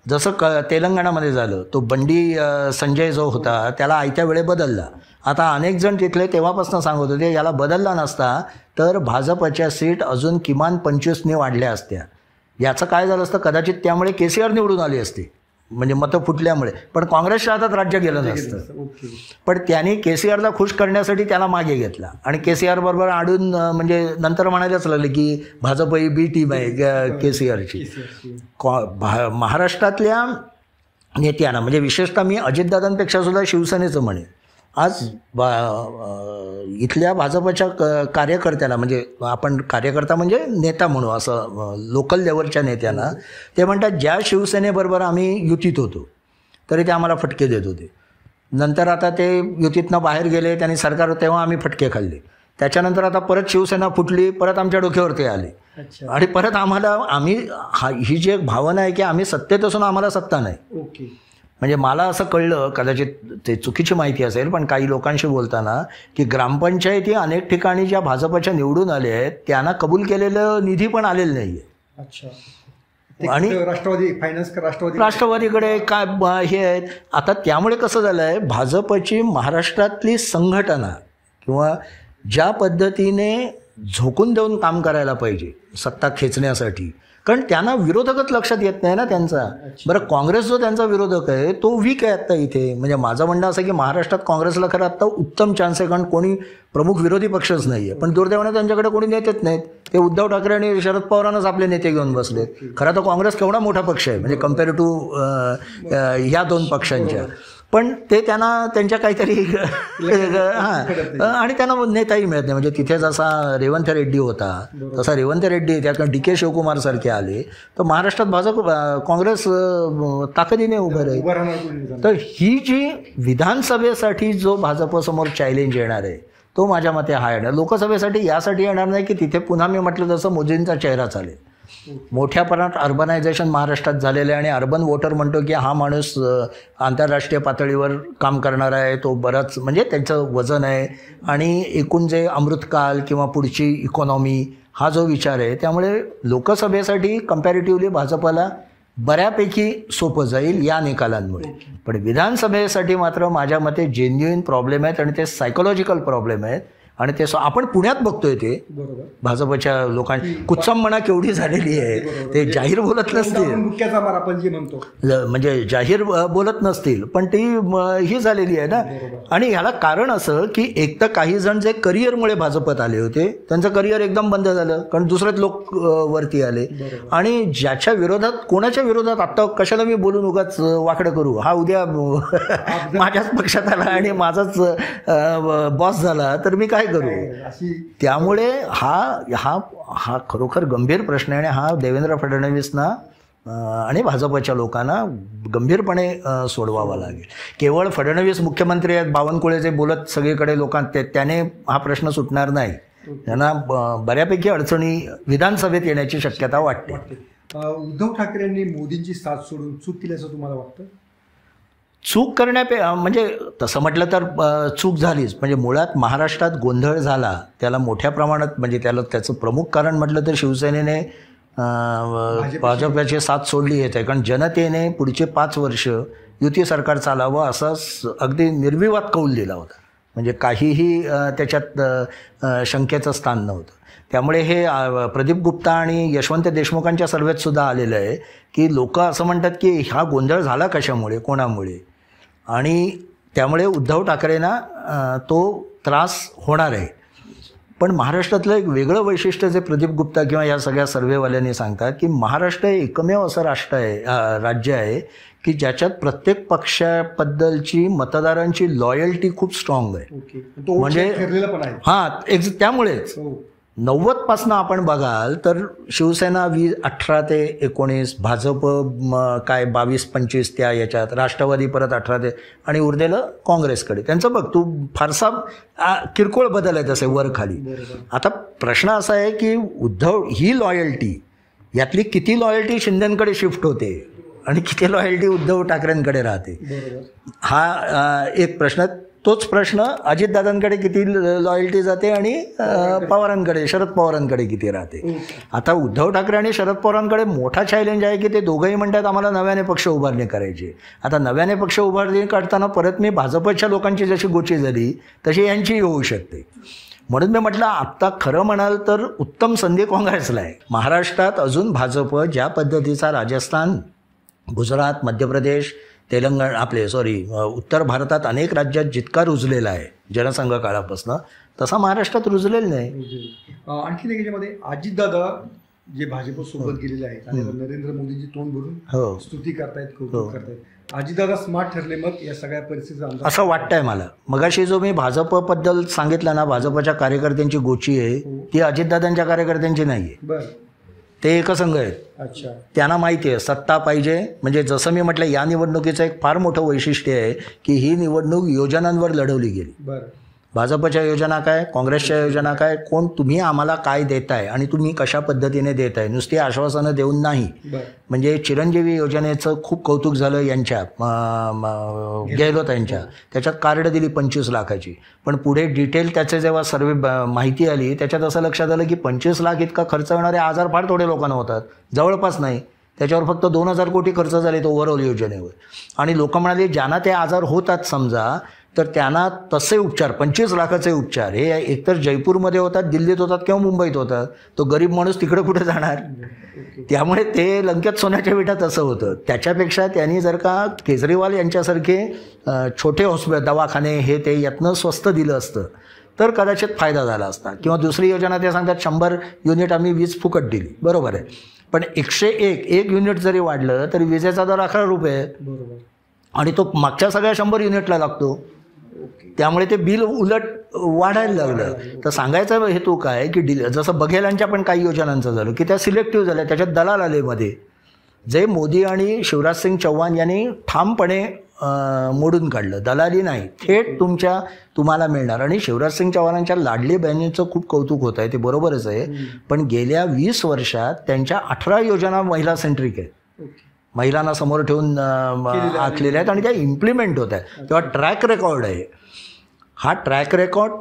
जसं क तेलंगणामध्ये झालं तो बंडी संजय जो होता त्याला आयत्या वेळे बदलला. आता अनेक जण तिथले तेव्हापासून सांगत होते याला बदलला नसता तर भाजपच्या सीट अजून किमान पंचवीसने वाढल्या असत्या. याचं काय झालं असतं? कदाचित त्यामुळे के सी आर निवडून आली असती. म्हणजे मतं फुटल्यामुळे. पण काँग्रेसच्या हातात राज्य गेलं नसतं. पण त्यांनी के सी आरला खुश करण्यासाठी त्याला मागे घेतला. आणि के सी आर बरोबर आडून म्हणजे नंतर म्हणायलाच लागले की भाजप ही बी टीम आहे के सी आरची कॉ- भा महाराष्ट्रातल्या नेत्यांना म्हणजे विशेषतः मी अजितदादांपेक्षा सुद्धा शिवसेनेचं म्हणेन. आज बा इथल्या भाजपच्या क कार्यकर्त्याला म्हणजे आपण कार्यकर्ता म्हणजे नेता म्हणू असं लोकल लेवलच्या नेत्यांना ते म्हणतात ज्या शिवसेनेबरोबर आम्ही युतीत होतो तरी ते आम्हाला फटके देत होते. नंतर आता ते युतीतनं बाहेर गेले त्यांनी सरकार तेव्हा आम्ही फटके खाल्ले. त्याच्यानंतर आता परत शिवसेना फुटली परत आमच्या डोक्यावर ते आले आणि परत आम्हाला आम्ही हा ही जी एक भावना आहे की आम्ही सत्तेत असून आम्हाला सत्ता नाही. ओके. म्हणजे मला असं कळलं कदाचित ते चुकीची माहिती असेल पण काही लोकांशी बोलताना की ग्रामपंचायती अनेक ठिकाणी ज्या भाजपच्या निवडून आले आहेत त्यांना कबूल केलेलं निधी पण आलेलं नाही आहे अच्छा आणि- राष्ट्रवादी फायनान्स राष्ट्रवादी? राष्ट्रवादीकडे काय हे आहेत? आता त्यामुळे कसं झालं आहे भाजपची महाराष्ट्रातली संघटना किंवा ज्या पद्धतीने झोकून देऊन काम करायला पाहिजे सत्ता खेचण्यासाठी कारण त्यांना विरोधकच लक्षात येत नाही ना त्यांचा. बरं काँग्रेस जो त्यांचा विरोधक आहे तो वीक आहे आत्ता इथे. म्हणजे माझं म्हणणं असं की महाराष्ट्रात काँग्रेसला खरं आत्ता उत्तम चान्स आहे कारण कोणी प्रमुख विरोधी पक्षच नाही आहे पण दुर्दैवाने त्यांच्याकडे कोणी नेतेच नाहीत. ते उद्धव ठाकरे आणि शरद पवारांनाच आपले नेते घेऊन बसलेत. खरं तर काँग्रेस केवढा मोठा पक्ष आहे म्हणजे कंपेअर टू ह्या दोन पक्षांच्या. पण ते त्यांना त्यांच्या काहीतरी हां. आणि त्यांना नेताही मिळत नाही. म्हणजे तिथे जसा रेवंत रेड्डी होता तसा रेवंत रेड्डी त्याकडे डी के शिवकुमार सारखे आले. तर महाराष्ट्रात भाजप काँग्रेस ताकदीने उभं राहील. तर ही जी विधानसभेसाठी जो भाजपसमोर चॅलेंज येणार आहे तो माझ्या मते हा येणार. लोकसभेसाठी यासाठी येणार नाही की तिथे पुन्हा मी म्हटलं तसं मोदींचा चेहरा चालेल. मोठ्या प्रमाणात अर्बनायझेशन महाराष्ट्रात झालेलं आहे आणि अर्बन वोटर म्हणतो की हा माणूस आंतरराष्ट्रीय पातळीवर काम करणारा आहे तो बराच म्हणजे त्यांचं वजन आहे. आणि एकूण जे अमृतकाल किंवा पुढची इकॉनॉमी हा जो विचार आहे त्यामुळे लोकसभेसाठी कम्पॅरेटिव्हली भाजपला बऱ्यापैकी सोपं जाईल या निकालांमुळे. पण विधानसभेसाठी मात्र माझ्या मते जेन्युइन प्रॉब्लेम आहेत आणि ते सायकोलॉजिकल प्रॉब्लेम आहेत. आणि ते आपण पुण्यात बघतोय ते. भाजपच्या लोकांची कुच्चम म्हणा केवढी झालेली आहे. ते जाहीर बोलत नसतील. आपण मुक्याचा मार आपण जे म्हणतो. ल- म्हणजे जाहीर बोलत नसतील. पण ती ही झालेली आहे ना. आणि ह्याला कारण असं की एक तर काही जण जे करिअरमुळे भाजपत आले होते त्यांचं करिअर एकदम बंद झालं. कारण दुसरेच लोक वरती आले. आणि ज्याच्या विरोधात कोणाच्या विरोधात आत्ता कशाला मी बोलून उगाच वाकडं करू? हा उद्या माझ्याच पक्षात आला आणि माझाच बॉस झाला. तर मी काय करू? अशी त्यामुळे हा हा हा खरोखर गंभीर प्रश्न आहे आणि हा देवेंद्र फडणवीसना आणि भाजपच्या लोकांना गंभीरपणे सोडवावा लागेल. केवळ फडणवीस मुख्यमंत्री आहेत बावनकुळे जे बोलत सगळीकडे लोकां ते- त्याने हा प्रश्न सुटणार नाही. त्यांना बऱ्यापैकी अडचणी विधानसभेत येण्याची शक्यता वाटते. उद्धव ठाकरेंनी मोदींची साथ सोडून चूक केली असं तुम्हाला वाटतं? चूक करण्यापे म्हणजे तसं म्हटलं तर चूक झालीच. म्हणजे मुळात महाराष्ट्रात गोंधळ झाला त्याला मोठ्या प्रमाणात म्हणजे त्याला त्याचं प्रमुख कारण म्हटलं तर शिवसेनेने भाजपची साथ सोडली येते कारण जनतेने पुढचे पाच वर्ष युती सरकार चालावं असा अगदी निर्विवाद कौल दिला होता. म्हणजे काहीही त्याच्यात शंकेचं स्थान नव्हतं. त्यामुळे हे प्रदीप गुप्ता आणि यशवंत देशमुखांच्या सर्वेत सुद्धा आलेलं आहे की लोक असं म्हणतात की हा गोंधळ झाला कशामुळे कोणामुळे? आणि त्यामुळे उद्धव ठाकरेंना तो त्रास होणार आहे. पण महाराष्ट्रातलं एक वेगळं वैशिष्ट्य जे प्रदीप गुप्ता किंवा या सगळ्या सर्वेवाल्यांनी सांगतात की महाराष्ट्र हे एकमेव असं राष्ट्र आहे राज्य आहे की ज्याच्यात प्रत्येक पक्षाबद्दलची मतदारांची लॉयल्टी खूप स्ट्रॉंग आहे. म्हणजे- हां एक्झ त्यामुळेच. हो. नव्वदपासनं आपण बघाल तर शिवसेना वीस अठरा ते एकोणीस भाजप काय बावीस पंचवीस त्या याच्यात राष्ट्रवादी परत अठरा ते आणि उरलेलं काँग्रेसकडे. त्यांचं बघ तू फारसा किरकोळ बदल आहे तसे वर खाली. आता प्रश्न असा आहे की उद्धव ही लॉयल्टी यातली किती लॉयल्टी शिंदेकडे शिफ्ट होते आणि किती लॉयल्टी उद्धव ठाकरेंकडे राहते? हा एक प्रश्न तोच प्रश्न अजितदादांकडे किती लॉयल्टी जाते आणि पवारांकडे शरद पवारांकडे किती राहते? आता उद्धव ठाकरे आणि शरद पवारांकडे मोठा चॅलेंज आहे की ते दोघंही म्हणतात आम्हाला नव्याने पक्ष उभारणी करायची आता नव्याने पक्ष उभारणी काढताना परत मी भाजपच्या लोकांची जशी गोची झाली तशी यांचीही होऊ शकते. म्हणून मी म्हटलं आत्ता खरं म्हणाल तर उत्तम संधी काँग्रेसला आहे. महाराष्ट्रात अजून भाजप ज्या पद्धतीचा राजस्थान गुजरात मध्य प्रदेश तेलंगण आपले सॉरी उत्तर भारतात अनेक राज्यात जितका रुजलेला आहे जनसंघ काळापासून तसा महाराष्ट्रात रुजलेला नाही. अ, आणखीन एक याच्यामध्ये अजितदादा जे भाजप सोबत गेलेले आहेत आणि नरेंद्र मोदींची तोंड भरून हो. स्तुती करतायत कौतुक करतायत. अजितदादा स्मार्ट ठरले मग या सगळ्या परिस्थितीचा असं वाटतंय मला. मगाशी जो मी भाजपबद्दल सांगितलं ना भाजपच्या कार्यकर्त्यांची गोची आहे ती अजितदादांच्या कार्यकर्त्यांची नाही आहे बर. ते एकसंघ आहेत. अच्छा. त्यांना माहिती आहे सत्ता पाहिजे. म्हणजे जसं मी म्हटलं या निवडणुकीचं एक फार मोठं वैशिष्ट्य आहे की ही निवडणूक योजनांवर लढवली गेली. बर. भाजपच्या योजना काय काँग्रेसच्या योजना काय कोण तुम्ही आम्हाला काय देताय आणि तुम्ही कशा पद्धतीने देताय नुसती आश्वासनं देऊन नाही. म्हणजे चिरंजीवी योजनेचं खूप कौतुक झालं यांच्या गेहलोत यांच्या. त्याच्यात कार्ड दिली पंचवीस लाखाची. पण पुढे डिटेल त्याचे जेव्हा सर्व माहिती आली त्याच्यात असं लक्षात आलं की पंचवीस लाख इतका खर्च होणारे आजार फार थोडे लोकांना होतात. जवळपास नाही. त्याच्यावर फक्त दोन हजार कोटी खर्च झाले तो ओव्हरऑल योजनेवर. आणि लोक म्हणाले ज्यांना ते आजार होतात समजा तर त्यांना तसे उपचार पंचवीस लाखाचे उपचार हे एकतर जयपूरमध्ये होतात दिल्लीत होतात किंवा मुंबईत होतात. तो गरीब माणूस तिकडे कुठे जाणार? त्यामुळे ते लंकेत सोन्याच्या विटात असं होतं. त्याच्यापेक्षा त्यांनी जर का केजरीवाल यांच्यासारखे छोटे हॉस्पिटल दवाखाने हे ते यातनं स्वस्त दिलं असतं तर कदाचित फायदा झाला असता. किंवा दुसरी योजना ते सांगतात शंभर युनिट आम्ही वीज फुकट दिली. बरोबर आहे. पण एकशे एक एक युनिट जरी वाढलं तरी विजेचा दर अकरा रुपये आणि तो मागच्या सगळ्या शंभर युनिटला लागतो. त्यामुळे ते बिल उलट वाढायला लागलं. तर सांगायचा हेतू काय की डिल जसं बघेलांच्या पण काही योजनांचं झालं की त्या सिलेक्टिव्ह झाल्या त्याच्यात दलाल आले मध्ये. जे मोदी आणि शिवराज सिंग चौहान यांनी ठामपणे मोडून काढलं. दलाली नाही. थेट तुमच्या तुम्हाला मिळणार. आणि शिवराज सिंग चव्हाणांच्या लाडली बहिणीचं खूप कौतुक होत आहे ते बरोबरच आहे. पण गेल्या वीस वर्षात त्यांच्या अठरा योजना महिला सेंट्रिक आहेत. ओके. महिलांना समोर ठेवून आखलेल्या आहेत आणि त्या इम्प्लिमेंट होत आहेत. तेव्हा ट्रॅक रेकॉर्ड आहे. हा ट्रॅक रेकॉर्ड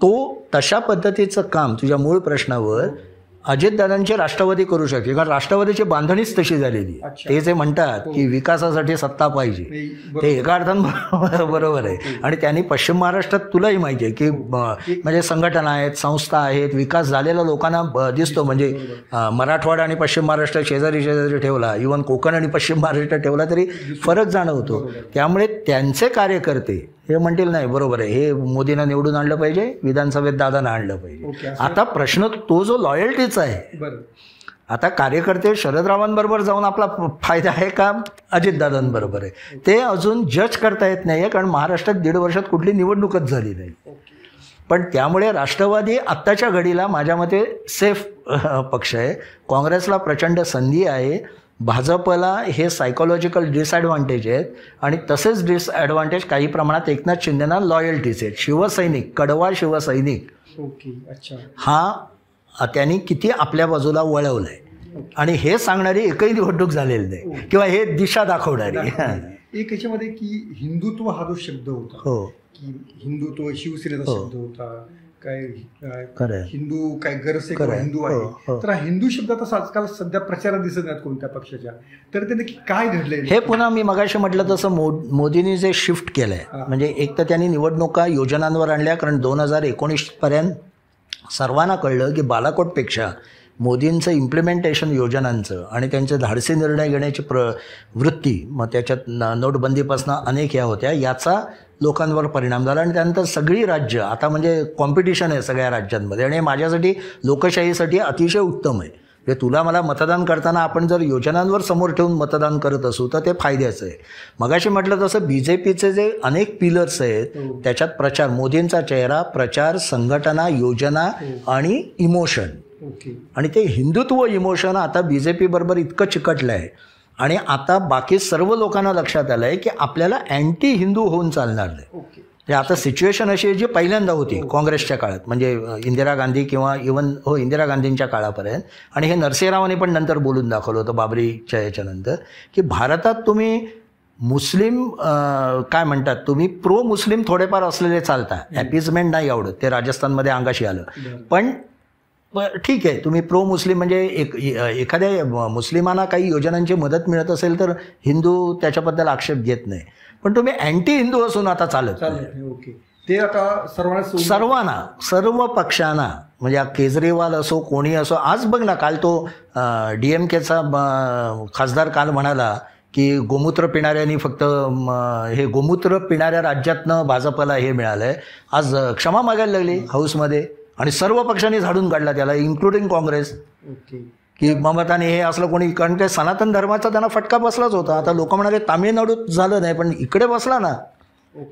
तो तशा पद्धतीचं काम तुझ्या मूळ प्रश्नावर अजितदादांची राष्ट्रवादी करू शकते कारण राष्ट्रवादीची बांधणीच तशी झालेली. ते जे म्हणतात की विकासासाठी सत्ता पाहिजे ते एका अर्थानं बरोबर आहे. आणि त्यांनी पश्चिम महाराष्ट्रात तुलाही माहिती आहे की ब- म्हणजे संघटना आहेत संस्था आहेत विकास झालेला लोकांना दिसतो. म्हणजे मराठवाडा आणि पश्चिम महाराष्ट्र शेजारी शेजारी ठेवला इवन कोकण आणि पश्चिम महाराष्ट्र ठेवला तरी फरक जाणवतो. त्यामुळे त्यांचे कार्यकर्ते हे म्हणतील नाही बरोबर आहे. हे मोदींना निवडून आणलं पाहिजे विधानसभेत दादांना आणलं पाहिजे. आता प्रश्न तो जो लॉयल्टीचा आहे आता कार्यकर्ते शरदरावांबरोबर जाऊन आपला फायदा आहे का? अजितदादांबरोबर आहे. ते अजून जज करता येत नाही कारण महाराष्ट्रात दीड वर्षात कुठली निवडणूकच झाली नाही. पण त्यामुळे राष्ट्रवादी आत्ताच्या घडीला माझ्या मते सेफ पक्ष आहे. काँग्रेसला प्रचंड संधी आहे. भाजपला हे सायकोलॉजिकल डिसॲडव्हान्टेज आहेत आणि तसेच डिसॲडव्हान्टेज काही प्रमाणात एकनाथ शिंदेना लॉयल्टीज आहेत. शिवसैनिक कडवा शिवसैनिक. ओके अच्छा. हा त्यांनी किती आपल्या बाजूला वळवलं आहे आणि हे सांगणारी एकही निवडणूक झालेली नाही. किंवा हे दिशा दाखवणारी. एक याच्यामध्ये की हिंदुत्व हा जो शब्द होता हो. की हिंदुत्व शिवसेनेचा हो. शब्द होता काय. हिंदू काय किंवा आहे. हिंदू हो, आहे हो. तर हा हिंदू शब्द आता आजकाल सध्या प्रचारात दिसत नाहीत कोणत्या पक्षाच्या तर ते नक्की काय घडलंय हे पुन्हा मी मगाशी म्हटलं तसं मोदींनी जे शिफ्ट केलं. आहे म्हणजे एक तर त्यांनी निवडणुका योजनांवर आणल्या कारण दोन हजार एकोणीसपर्यंत सर्वांना कळलं की बालाकोटपेक्षा मोदींचं इम्प्लिमेंटेशन योजनांचं आणि त्यांचे धाडसी निर्णय घेण्याची प्र वृत्ती मग त्याच्यात नोटबंदीपासून अनेक ह्या होत्या याचा लोकांवर परिणाम झाला आणि त्यानंतर सगळी राज्य आता म्हणजे कॉम्पिटिशन आहे सगळ्या राज्यांमध्ये आणि हे माझ्यासाठी लोकशाहीसाठी अतिशय उत्तम आहे. म्हणजे तुला मला मतदान करताना आपण जर योजनांवर समोर ठेवून मतदान करत असू तर ते फायद्याचं आहे. मगाशी म्हटलं तसं बी जे पीचे जे अनेक पिलर्स आहेत हो. त्याच्यात प्रचार मोदींचा चेहरा प्रचार संघटना योजना आणि इमोशन. आणि ते हिंदुत्व इमोशन आता बी जे पी बरोबर इतकं चिकटलं आहे आणि आता बाकी सर्व लोकांना लक्षात आलं आहे की आपल्याला अँटी हिंदू होऊन चालणार नाही. ओके. म्हणजे आता सिच्युएशन अशी आहे जी पहिल्यांदा होती काँग्रेसच्या काळात. म्हणजे इंदिरा गांधी किंवा इवन हो इंदिरा गांधींच्या काळापर्यंत. आणि हे नरसिंहरावांनी पण नंतर बोलून दाखवलं होतं बाबरीच्या याच्यानंतर की भारतात तुम्ही मुस्लिम काय म्हणतात तुम्ही प्रो मुस्लिम थोडेफार असलेले चालता. ॲपिजमेंट नाही आवडत. ते राजस्थानमध्ये अंगाशी आलं. पण प- ठीक आहे. तुम्ही प्रो मुस्लिम म्हणजे एक एखाद्या मुस्लिमांना काही योजनांची मदत मिळत असेल तर हिंदू त्याच्याबद्दल आक्षेप घेत नाही. पण तुम्ही अँटी हिंदू असून आता चालत ओके. ते आता सर्वांना सर्वांना सर्व पक्षांना म्हणजे केजरीवाल असो कोणी असो आज बघ ना काल तो डी एम केचा खासदार काल म्हणाला की गोमूत्र पिणाऱ्यांनी फक्त हे गोमूत्र पिणाऱ्या राज्यातनं भाजपला हे मिळालं आहे आज क्षमा मागायला लागली हाऊसमध्ये. आणि सर्व पक्षांनी झाडून काढला त्याला इन्क्लुडिंग काँग्रेस. की ममताने हे असलं कोणी कारण ते सनातन धर्माचा त्यांना फटका बसलाच होता. आता लोक म्हणाले तामिळनाडूत झालं नाही पण इकडे बसला ना.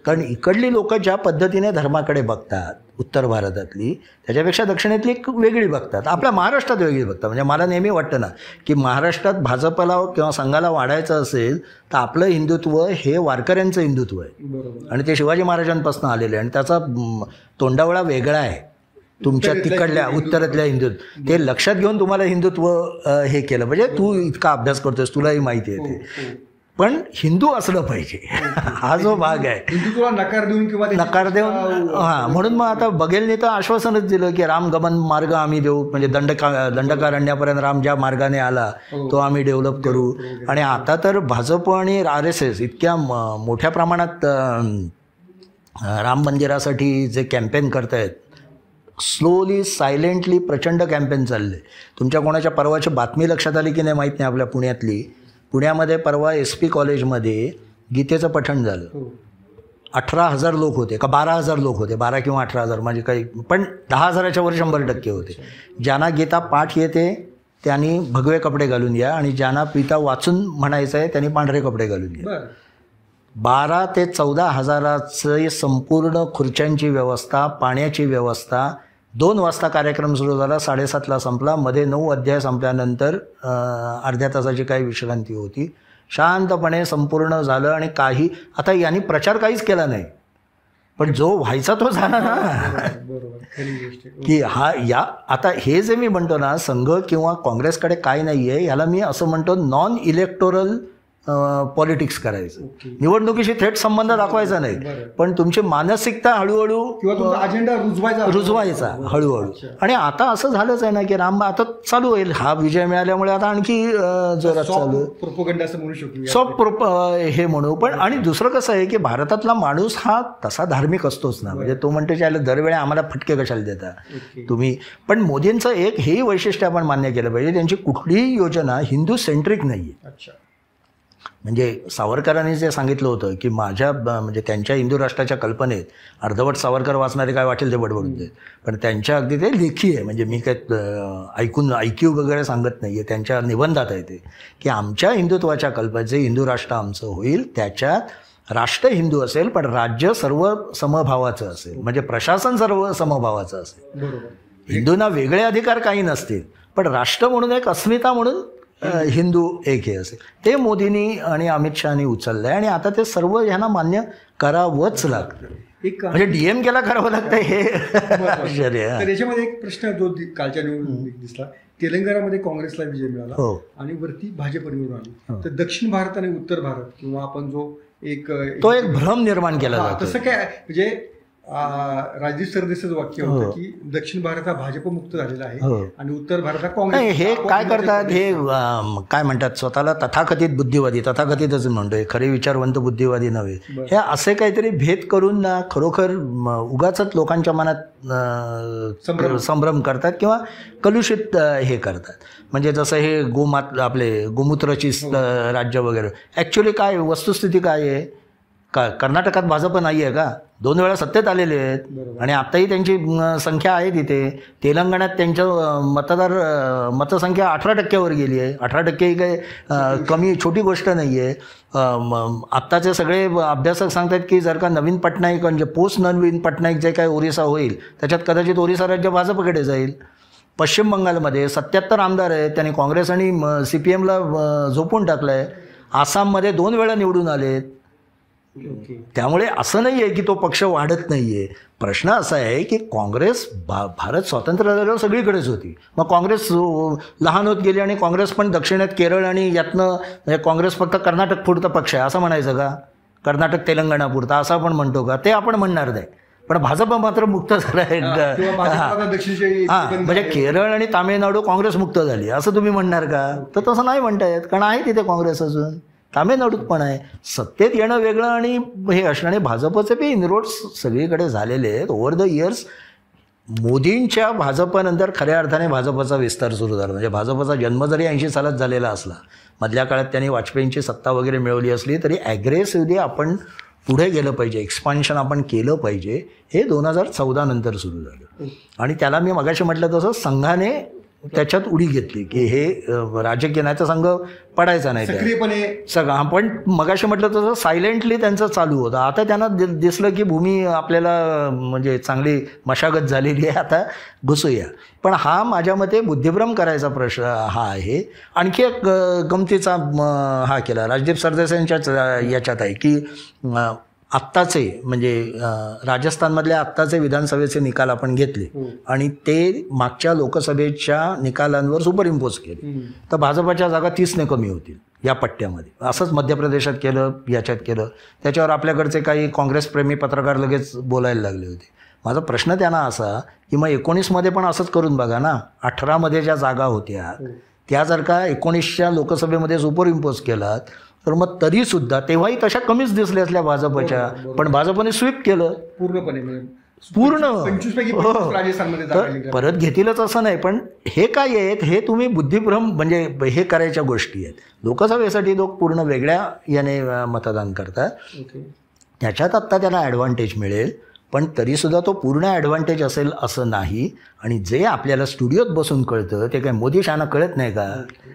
कारण इकडली लोक ज्या पद्धतीने धर्माकडे बघतात उत्तर भारतातली त्याच्यापेक्षा दक्षिणेतली एक वेगळी बघतात. आपल्या महाराष्ट्रात वेगळी बघतात. म्हणजे मला नेहमी वाटतं ना की महाराष्ट्रात भाजपला किंवा संघाला वाढायचं असेल तर आपलं हिंदुत्व हे वारकऱ्यांचं हिंदुत्व आहे. आणि ते शिवाजी महाराजांपासून आलेले आहे. आणि त्याचा तोंडावळा वेगळा आहे. तुमच्या तिकडल्या. उत्तरातल्या हिंदुत्व ते लक्षात घेऊन तुम्हाला हिंदुत्व हे केलं म्हणजे तू इतका अभ्यास करतोस तुलाही माहिती आहे ते. पण हिंदू असलं पाहिजे. हा जो भाग आहे. हिंदुत्वाला नकार देऊन किंवा नकार देऊन हां म्हणून मग आता बघेलने तर आश्वासनच दिलं की राम गमन मार्ग आम्ही देऊ. म्हणजे दंडका दंडकारण्यापर्यंत राम ज्या मार्गाने आला तो आम्ही डेव्हलप करू. आणि आता तर भाजप आणि आर एस एस इतक्या मोठ्या प्रमाणात राम मंदिरासाठी जे कॅम्पेन करतायत स्लोली सायलेंटली प्रचंड कॅम्पेन चालले. तुमच्या कोणाच्या परवाची बातमी लक्षात आली की नाही माहीत नाही आपल्या पुण्यातली? पुण्यामध्ये परवा एस पी कॉलेजमध्ये गीतेचं पठण झालं. हो. अठरा हजार लोक होते का बारा हजार लोक होते बारा किंवा अठरा हजार म्हणजे काही पण दहा हजाराच्या वर शंभर टक्के होते. ज्यांना गीता पाठ येते त्यांनी भगवे कपडे घालून या आणि ज्यांना पिता वाचून म्हणायचं आहे त्यांनी पांढरे कपडे घालून या. बर ते चौदा हजाराचे संपूर्ण खुर्च्यांची व्यवस्था पाण्याची व्यवस्था. दोन वाजता कार्यक्रम सुरू झाला साडेसातला संपला. मध्ये नऊ अध्याय संपल्यानंतर अर्ध्या तासाची काही विश्रांती होती. शांतपणे संपूर्ण झालं आणि काही आता यांनी प्रचार काहीच केला नाही. पण जो व्हायचा तो झाला ना. की हा या आता हे जे मी म्हणतो ना संघ किंवा काँग्रेसकडे काय नाही आहे याला मी असं म्हणतो नॉन इलेक्टोरल पॉलिटिक्स करायचं. निवडणुकीशी थेट संबंध दाखवायचा नाही. पण तुमची मानसिकता हळूहळू अजेंडा रुजवायचा रुजवायचा हळूहळू. आणि आता असं झालंच आहे ना की राम आता चालू होईल. हा विजय मिळाल्यामुळे आता आणखी जोरात चालू. आहे. प्रोपोगंडा असं म्हणू शकतो सॉफ्ट प्रोप हे म्हणू. पण आणि दुसरं कसं आहे की भारतातला माणूस हा तसा धार्मिक असतोच ना. म्हणजे तो म्हणतो की दरवेळी आम्हाला फटके कशाला देता. तुम्ही. पण मोदींचं एक हेही वैशिष्ट्य आपण मान्य केलं पाहिजे. त्यांची कुठलीही योजना हिंदू सेंट्रिक नाही आहे म्हणजे सावरकरांनी जे सांगितलं होतं की माझ्या म्हणजे त्यांच्या हिंदू राष्ट्राच्या कल्पनेत अर्धवट सावरकर वाचणारे काय वाटेल ते बडबडून देत पण त्यांच्या अगदी ते लेखी आहे. म्हणजे मी काय ऐकून ऐक्यू वगैरे सांगत नाही आहे त्यांच्या निबंधात आहे ते. की आमच्या हिंदुत्वाच्या कल्पनेत जे हिंदू राष्ट्र आमचं होईल त्याच्यात राष्ट्र हिंदू असेल पण राज्य सर्व समभावाचं असेल. म्हणजे प्रशासन सर्व समभावाचं असेल. हिंदूंना वेगळे अधिकार काही नसतील पण राष्ट्र म्हणून एक अस्मिता म्हणून हिंदू एक हे असेल. ते मोदींनी आणि अमित शहानी उचललंय आणि आता ते सर्व यांना मान्य करावंच लागतं. एक म्हणजे डीएम केला करावं लागतं हे आश्चर्य. आहे. तर याच्यामध्ये एक प्रश्न जो कालच्या निवडणुकीत दिसला. तेलंगणामध्ये काँग्रेसला विजय मिळाला हो. आणि वरती भाजप निवडून आली. तर दक्षिण भारत आणि उत्तर भारत किंवा आपण जो एक तो एक भ्रम निर्माण केला हा, जातो तसं काय म्हणजे राजदीप सरदेसाचं वाक्य होतं की दक्षिण भारत हा भाजप मुक्त झालेला आहे हो. आणि उत्तर भारत हा काँग्रेस हे काय करतात हे काय म्हणतात स्वतःला तथाकथित बुद्धिवादी तथाकथितच म्हणतोय खरे विचारवंत बुद्धिवादी नव्हे. हे असे काहीतरी भेद करून ना खरोखर उगाच लोकांच्या मनात संभ्रम. करतात किंवा कलुषित हे करतात. म्हणजे जसं हे गोमात आपले गोमूत्राची स- राज्य वगैरे. ॲक्च्युली काय वस्तुस्थिती काय आहे? का कर्नाटकात भाजप नाही आहे का? दोन वेळा सत्तेत आलेले आहेत. आणि आताही त्यांची संख्या आहे तिथे. तेलंगणात त्यांचं अ, मतदार मतसंख्या अठरा टक्क्यावर गेली आहे. अठरा टक्के ही काही कमी छोटी गोष्ट नाही आहे आत्ताचे सगळे अभ्यासक सांगतात की जर का नवीन पटनाईक म्हणजे पोस्ट नवीन पटनाईक जे काय ओरिसा होईल त्याच्यात कदाचित ओरिसा राज्य भाजपकडे जाईल. पश्चिम बंगालमध्ये सत्याहत्तर आमदार आहेत. त्यांनी काँग्रेस आणि सी पी एमला झोपून टाकलं आहे आसाममध्ये दोन वेळा निवडून आलेत. ओके त्यामुळे असं नाही आहे की तो पक्ष वाढत नाही आहे प्रश्न असा आहे की काँग्रेस भा भारत स्वातंत्र्य झाल्यावर सगळीकडेच होती. मग काँग्रेस लहान होत गेली आणि काँग्रेस पण दक्षिणेत केरळ आणि यातनं म्हणजे काँग्रेस फक्त कर्नाटक पुरता पक्ष आहे असं म्हणायचं का? कर्नाटक तेलंगणा पुरता असं आपण म्हणतो का? ते आपण म्हणणार नाही. पण भाजप मात्र मुक्त झाला आहे. हा म्हणजे केरळ आणि तामिळनाडू काँग्रेस मुक्त झाली असं तुम्ही म्हणणार का? तर तसं नाही म्हणता येत कारण आहे तिथे काँग्रेस अजून. तामिळनाडूत पण आहे. सत्तेत येणं वेगळं आणि हे असणं आणि भाजपचे बी इनरोड्स सगळीकडे झालेले आहेत. ओव्हर द इयर्स मोदींच्या भाजपनंतर खऱ्या अर्थाने भाजपचा विस्तार सुरू झाला. म्हणजे भाजपचा जन्म जरी ऐंशी सालात झालेला असला मधल्या काळात त्यांनी वाजपेयींची सत्ता वगैरे मिळवली असली तरी ॲग्रेसिव्हली आपण पुढे गेलं पाहिजे. एक्सपान्शन आपण केलं पाहिजे. हे दोन हजार चौदा नंतर सुरू झालं. आणि त्याला मी मगाशी म्हटलं तसं संघाने त्याच्यात उडी घेतली की हे राजकीय नाही तर संघ पडायचा नाही सक्रियपणे सगळं पण मगाशी म्हटलं तसं सायलेंटली त्यांचं चालू होतं. आता त्यांना दिसलं की भूमी आपल्याला म्हणजे चांगली मशागत झालेली आहे आता घुसूया. पण हा माझ्या मते बुद्धिभ्रम करायचा प्रश्न हा आहे. आणखी एक गमतीचा हा केला. राजदीप सरदेसाईंच्याच अं, याच्यात आहे की आत्ताचे म्हणजे राजस्थानमधल्या आत्ताचे विधानसभेचे निकाल आपण घेतले आणि ते मागच्या लोकसभेच्या निकालांवर सुपर इम्पोज केले तर भाजपाच्या जागा तीसने कमी होतील या पट्ट्यामध्ये. असंच मध्य प्रदेशात केलं याच्यात केलं. त्याच्यावर आपल्याकडचे काही काँग्रेसप्रेमी पत्रकार लगेच बोलायला लागले होते. माझा प्रश्न त्यांना असा की मग एकोणीसमध्ये पण असंच करून बघा ना अठरामध्ये ज्या जागा होत्या त्या जर का एकोणीसच्या लोकसभेमध्ये सुपर इम्पोज केलात तर मग तरीसुद्धा तेव्हाही तशा कमीच दिसल्या असल्या भाजपच्या. पण भाजपने स्वीप केलं. पूर्णपणे म्हणजे पूर्ण. हो. तर. परत घेतीलच असं नाही पण हे काय आहेत हे तुम्ही बुद्धिभ्रम म्हणजे हे करायच्या गोष्टी आहेत. लोकसभेसाठी लोक पूर्ण वेगळ्या याने मतदान करतात. त्याच्यात आत्ता त्यांना ॲडव्हान्टेज मिळेल. पण तरीसुद्धा तो पूर्ण ॲडव्हान्टेज असेल असं नाही. आणि जे आपल्याला स्टुडिओत बसून कळतं ते काय मोदी शाना कळत नाही का?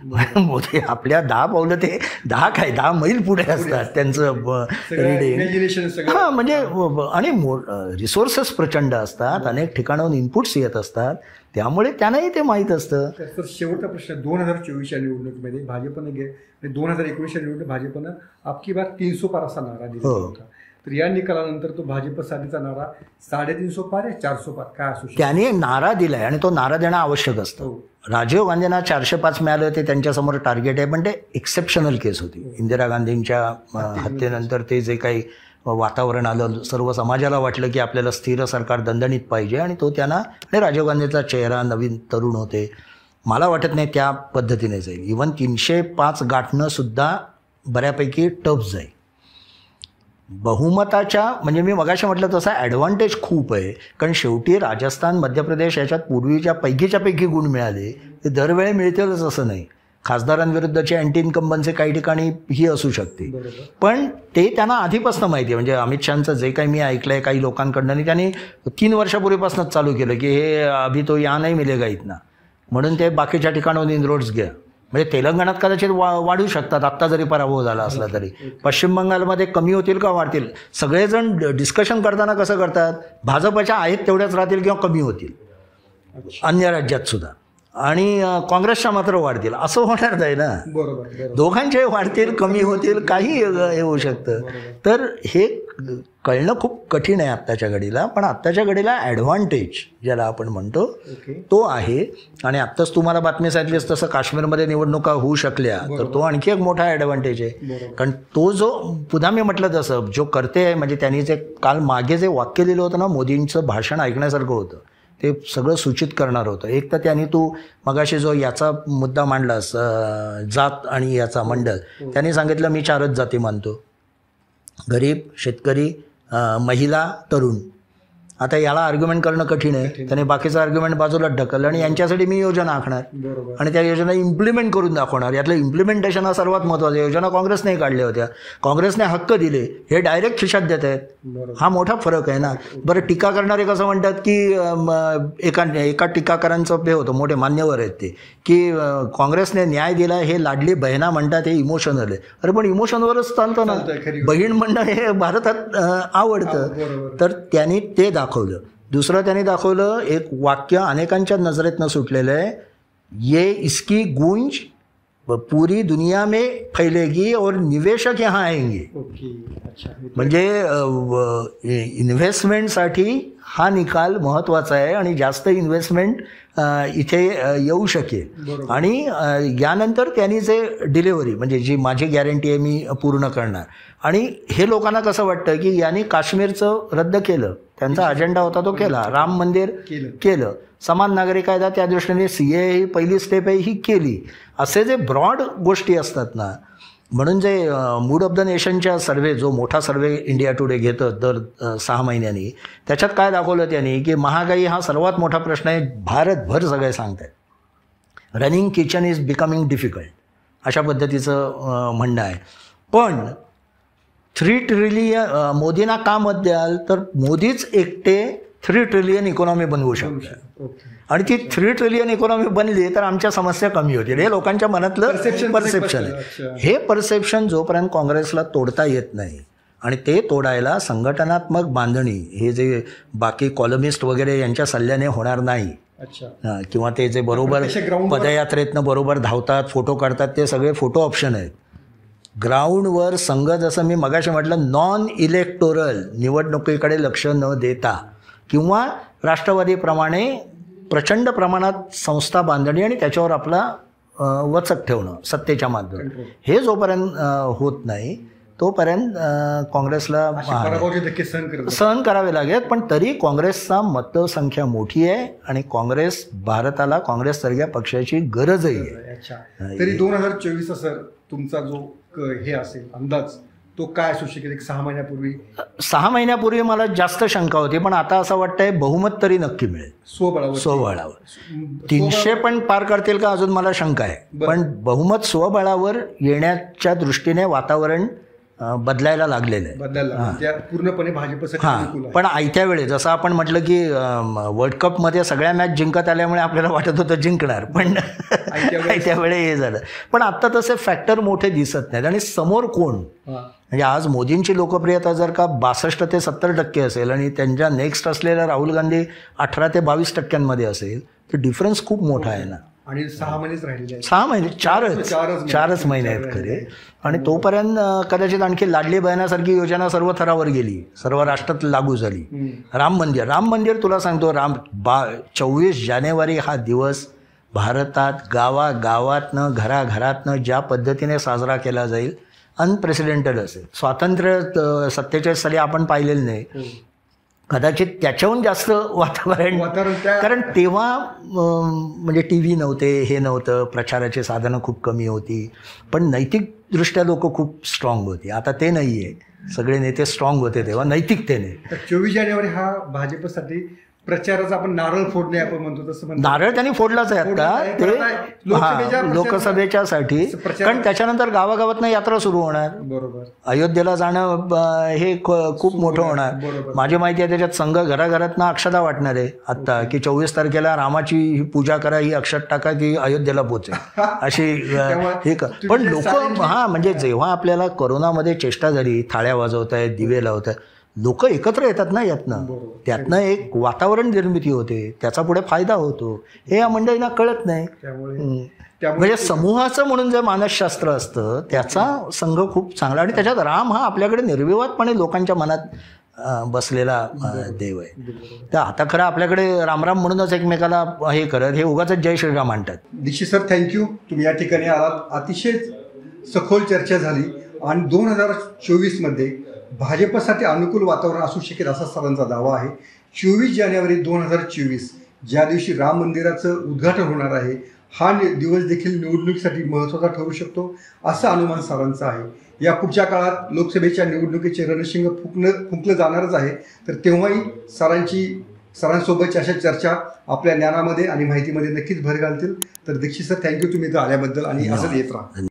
मोदी आपल्या दहा पावलं ते दहा काय दहा मैल पुढे असतात त्यांचं रिडिंग हां म्हणजे आणि रिसोर्सेस प्रचंड असतात अनेक ठिकाणाहून इनपुट्स येत असतात. त्यामुळे त्यांनाही ते माहीत असतं. तर शेवटचा प्रश्न दोन हजार चोवीसच्या निवडणुकीमध्ये भाजपनं गे दोन हजार एकोणीसच्या निवडणूक भाजपनं आपकी बार तीनशो पार असा नारा दिला हो. होता. तर या निकालानंतर तो भाजपसाठीचा नारा साडेतीनशो पार आहे चारशो पार. काय असू शकतो? त्याने नारा दिलाय आणि तो नारा देणं आवश्यक असतं. हो. राजीव गांधींना चारशे पाच मिळालं ते त्यांच्यासमोर टार्गेट आहे पण ते एक्सेप्शनल केस होती. इंदिरा गांधींच्या हत्येनंतर ते जे काही वातावरण आलं सर्व समाजाला वाटलं की आपल्याला स्थिर सरकार दणदणीत पाहिजे आणि तो त्यांना आणि राजीव गांधीचा चेहरा नवीन तरुण होते. मला वाटत नाही त्या पद्धतीने जाईल. इवन तीनशे पाच गाठणं सुद्धा बऱ्यापैकी टफ जाईल. बहुमताच्या म्हणजे मी मगाशी म्हटलं तसा ॲडव्हान्टेज खूप आहे. कारण शेवटी राजस्थान मध्य प्रदेश याच्यात पूर्वीच्या पैकीच्या पैकी गुण मिळाले ते दरवेळी मिळतीलच असं नाही. खासदारांविरुद्धची अँटी इन्कम्बन्सी काही ठिकाणी ही असू शकते. पण ते त्यांना आधीपासून माहिती आहे. म्हणजे अमित शहाचं जे काही मी ऐकलं आहे काही लोकांकडनं आणि त्यांनी तीन वर्षापूर्वीपासूनच चालू केलं की हे अभि तो या नाही मिलेगा इतना. म्हणून ते बाकीच्या ठिकाणाहून इनरोड्स घ्या. म्हणजे तेलंगणात कदाचित वा वाढू शकतात. आत्ता जरी पराभव झाला असला तरी. पश्चिम बंगालमध्ये कमी होतील का वाढतील? सगळेजण डिस्कशन करताना कसं करतात? भाजपच्या आहेत तेवढ्याच राहतील किंवा कमी होतील? अन्य राज्यात सुद्धा. आणि काँग्रेसच्या मात्र वाढतील. असं होणार नाही ना? बरोबर दोघांचे वाढतील कमी होतील काही हे होऊ शकतं. तर हे कळणं खूप कठीण आहे आत्ताच्या घडीला पण आत्ताच्या घडीला ॲडव्हान्टेज ज्याला आपण म्हणतो तो आहे. आणि आत्ताच तुम्हाला बातमी सांगितलीस तसं काश्मीरमध्ये निवडणुका होऊ शकल्या तर तो आणखी एक मोठा ॲडव्हान्टेज आहे. कारण तो जो पुन्हा मी म्हटलं तसं जो करते आहे म्हणजे त्यांनी जे काल मागे जे वाक्य लिहिलं होतं ना मोदींचं भाषण ऐकण्यासारखं होतं ते सगळं सूचित करणार होतं. एक तर त्यांनी तू मगाशी जो याचा मुद्दा मांडलास जात आणि याचा मंडळ त्यांनी सांगितलं मी चारच जाती मानतो. गरीब शेतकरी महिला तरुण आता याला आर्ग्युमेंट करणं कठीण आहे. त्याने बाकीचं आर्ग्युमेंट बाजूला ढकललं आणि यांच्यासाठी मी योजना आखणार. आणि त्या योजना इम्प्लिमेंट करून दाखवणार. यातलं इम्प्लिमेंटेशन हा सर्वात महत्त्वाचा आहे. योजना काँग्रेसने काढल्या होत्या. काँग्रेसने हक्क दिले. हे डायरेक्ट खिशात देत आहेत. हा मोठा फरक आहे ना. बरं टीका करणारे कसं म्हणतात की एका एका टीकाकारांचं पे होतं मोठे मान्यवर आहेत ते की काँग्रेसने न्याय दिला हे लाडली बहिणा म्हणतात हे इमोशनल आहे. अरे पण इमोशनवरच चालतं ना. बहीण म्हणणं हे भारतात आवडतं. तर त्यांनी ते दाखवलं. दुसरं त्यांनी दाखवलं एक वाक्य अनेकांच्या नजरेतनं सुटलेलं आहे. ये इसकी गूंज पूरी दुनिया में फैलेगी और निवेशक यहाँ आएंगे. अच्छा म्हणजे इन्व्हेस्टमेंटसाठी हा निकाल महत्त्वाचा आहे आणि जास्त इन्व्हेस्टमेंट इथे येऊ शकेल. आणि यानंतर त्यांनी जे डिलेवरी म्हणजे जी माझी गॅरंटी आहे मी पूर्ण करणार. आणि हे लोकांना कसं वाटतं की यांनी काश्मीरचं रद्द केलं. त्यांचा अजेंडा होता तो केला. राम मंदिर केलं. केलं. समान नागरिक कायदा त्या दृष्टीने सी ए ही पहिली स्टेप आहे ही केली. असे जे ब्रॉड गोष्टी असतात ना म्हणून जे मूड ऑफ द नेशनच्या सर्वे जो मोठा सर्वे इंडिया टुडे घेतं दर सहा महिन्यांनी त्याच्यात काय दाखवलं त्यांनी की महागाई हा सर्वात मोठा प्रश्न आहे भारतभर सगळे सांगत आहेत running kitchen is becoming difficult अशा पद्धतीचं म्हणणं आहे. पण थ्री ट्रिलियन मोदींना का मत द्याल? तर मोदीच एकटे थ्री ट्रिलियन इकॉनॉमी बनवू शकतात ओके आणि ती थ्री ट्रिलियन इकॉनॉमी बनली तर आमच्या समस्या कमी होतील. हे लोकांच्या मनातलं परसेप्शन. आहे. हे परसेप्शन जोपर्यंत काँग्रेसला तोडता येत नाही आणि ते तोडायला संघटनात्मक बांधणी हे जे बाकी कॉलमिस्ट वगैरे यांच्या सल्ल्याने होणार नाही. अच्छा. किंवा ते जे बरोबर पदयात्रेतनं बरोबर धावतात फोटो काढतात ते सगळे फोटो ऑप्शन आहेत. ग्राउंडवर संघ जसं मी मगाशी म्हटलं नॉन इलेक्टोरल निवडणुकीकडे लक्ष न देता किंवा राष्ट्रवादीप्रमाणे प्रचंड प्रमाणात संस्था बांधणी आणि त्याच्यावर आपला वचक ठेवणं सत्तेच्या माध्यमात. हे जोपर्यंत होत नाही तोपर्यंत काँग्रेसला सहन करावे लागेल पण तरी काँग्रेसचा मतसंख्या मोठी आहे आणि काँग्रेस भारताला काँग्रेससारख्या पक्षाची गरजही आहे. तरी दोन हजार चोवीसचा सर तुमचा जो हे असेल अंदाज तो काय असू शकेल एक सहा महिन्यापूर्वी? सहा महिन्यापूर्वी मला जास्त शंका होती पण आता असं वाटतंय बहुमत तरी नक्की मिळेल. स्वबळावर. स्वबळावर. तीनशे पण पार करतील का अजून मला शंका आहे. पण बहुमत स्वबळावर येण्याच्या दृष्टीने वातावरण बदलायला लागलेलं आहे. बदलायला पूर्णपणे हां. आहे. पण आयत्या वेळे जसं आपण म्हटलं की वर्ल्ड कपमध्ये सगळ्या मॅच जिंकत आल्यामुळे आपल्याला वाटत होतं जिंकणार पण आयत्या वेळेस- वेळे हे झालं. पण आत्ता तसे फॅक्टर मोठे दिसत नाहीत. आणि समोर कोण. म्हणजे आज मोदींची लोकप्रियता जर का बासष्ट ते सत्तर टक्के असेल आणि त्यांच्या नेक्स्ट असलेल्या राहुल गांधी अठरा ते बावीस टक्क्यांमध्ये असेल तर डिफरन्स खूप मोठा आहे ना. आणि सहा महिनेच आहेत. सहा महिने चारच. चारच महिने. आहेत खरे. आणि तोपर्यंत कदाचित आणखी लाडली बहिणासारखी योजना सर्व थरावर गेली सर्व राष्ट्रात लागू झाली. राम मंदिर. राम मंदिर तुला सांगतो राम बा चोवीस जानेवारी हा दिवस भारतात गावागावातनं घराघरातनं ज्या पद्धतीने साजरा केला जाईल अनप्रेसिडेंटेड असेल. स्वातंत्र्य सत्तेचाळीस साली आपण पाहिलेलं नाही. कदाचित त्याच्याहून जास्त वातावरण कारण तेव्हा म्हणजे टी व्ही नव्हते हे नव्हतं प्रचाराची साधनं खूप कमी होती. पण नैतिकदृष्ट्या लोक खूप स्ट्रॉंग होती. आता ते नाही आहे सगळे नेते स्ट्रॉंग होते तेव्हा. नैतिकतेने. चोवीस जानेवारी हा भाजपसाठी प्रचाराचा आपण नारळ फोडणे आपण म्हणतो तसं म्हणतो. नारळ त्यांनी फोडलाच आहे आता. ते लोकसभेच्या लोकसभेच्यासाठी. प्रचार- कारण त्याच्यानंतर गावागावातनं यात्रा सुरू होणार. बरोबर. अयोध्येला जाणं हे खूप मोठं होणार. माझी माहिती आहे त्याच्यात संघ घराघरातनं अक्षता वाटणार आहे आत्ता की चोवीस तारखेला रामाची ही पूजा करा ही अक्षत टाका की अयोध्येला पोचेल. अशी हे पण लोक हा म्हणजे जेव्हा आपल्याला कोरोनामध्ये चेष्टा झाली थाळ्या वाजवत आहेत दिवे लावत आहेत लोक एकत्र येतात ना यातनं. त्यातनं एक वातावरण निर्मिती होते त्याचा पुढे फायदा होतो. हे या मंडळींना कळत नाही. म्हणजे समूहाचं म्हणून जे मानसशास्त्र असतं त्याचा संघ खूप चांगला आणि त्याच्यात राम हा आपल्याकडे निर्विवादपणे लोकांच्या मनात बसलेला देव आहे. तर आता खरं आपल्याकडे रामराम म्हणूनच एकमेकाला हे करत हे उगाच जय श्रीराम म्हणतात दीक्षित सर थँक्यू तुम्ही या ठिकाणी आलात. अतिशय सखोल चर्चा झाली. आणि दोन हजार चोवीसमध्ये भाजपसाठी अनुकूल वातावरण असू शकेल असा सरांचा दावा आहे. चोवीस जानेवारी दोन हजार चोवीस ज्या दिवशी राम मंदिराचं उद्घाटन होणार आहे हा दिवस देखील निवडणुकीसाठी महत्त्वाचा ठरू शकतो असं अनुमान सरांचं आहे. या पुढच्या काळात लोकसभेच्या निवडणुकीचे रणशिंग फुकणं फुंकलं जाणारच आहे. तर तेव्हाही सरांची सरांसोबतच्या अशा चर्चा आपल्या ज्ञानामध्ये आणि माहितीमध्ये नक्कीच भर घालतील. तर दीक्षित सर थँक्यू तुम्ही इथं आल्याबद्दल आणि असंच येत राहा.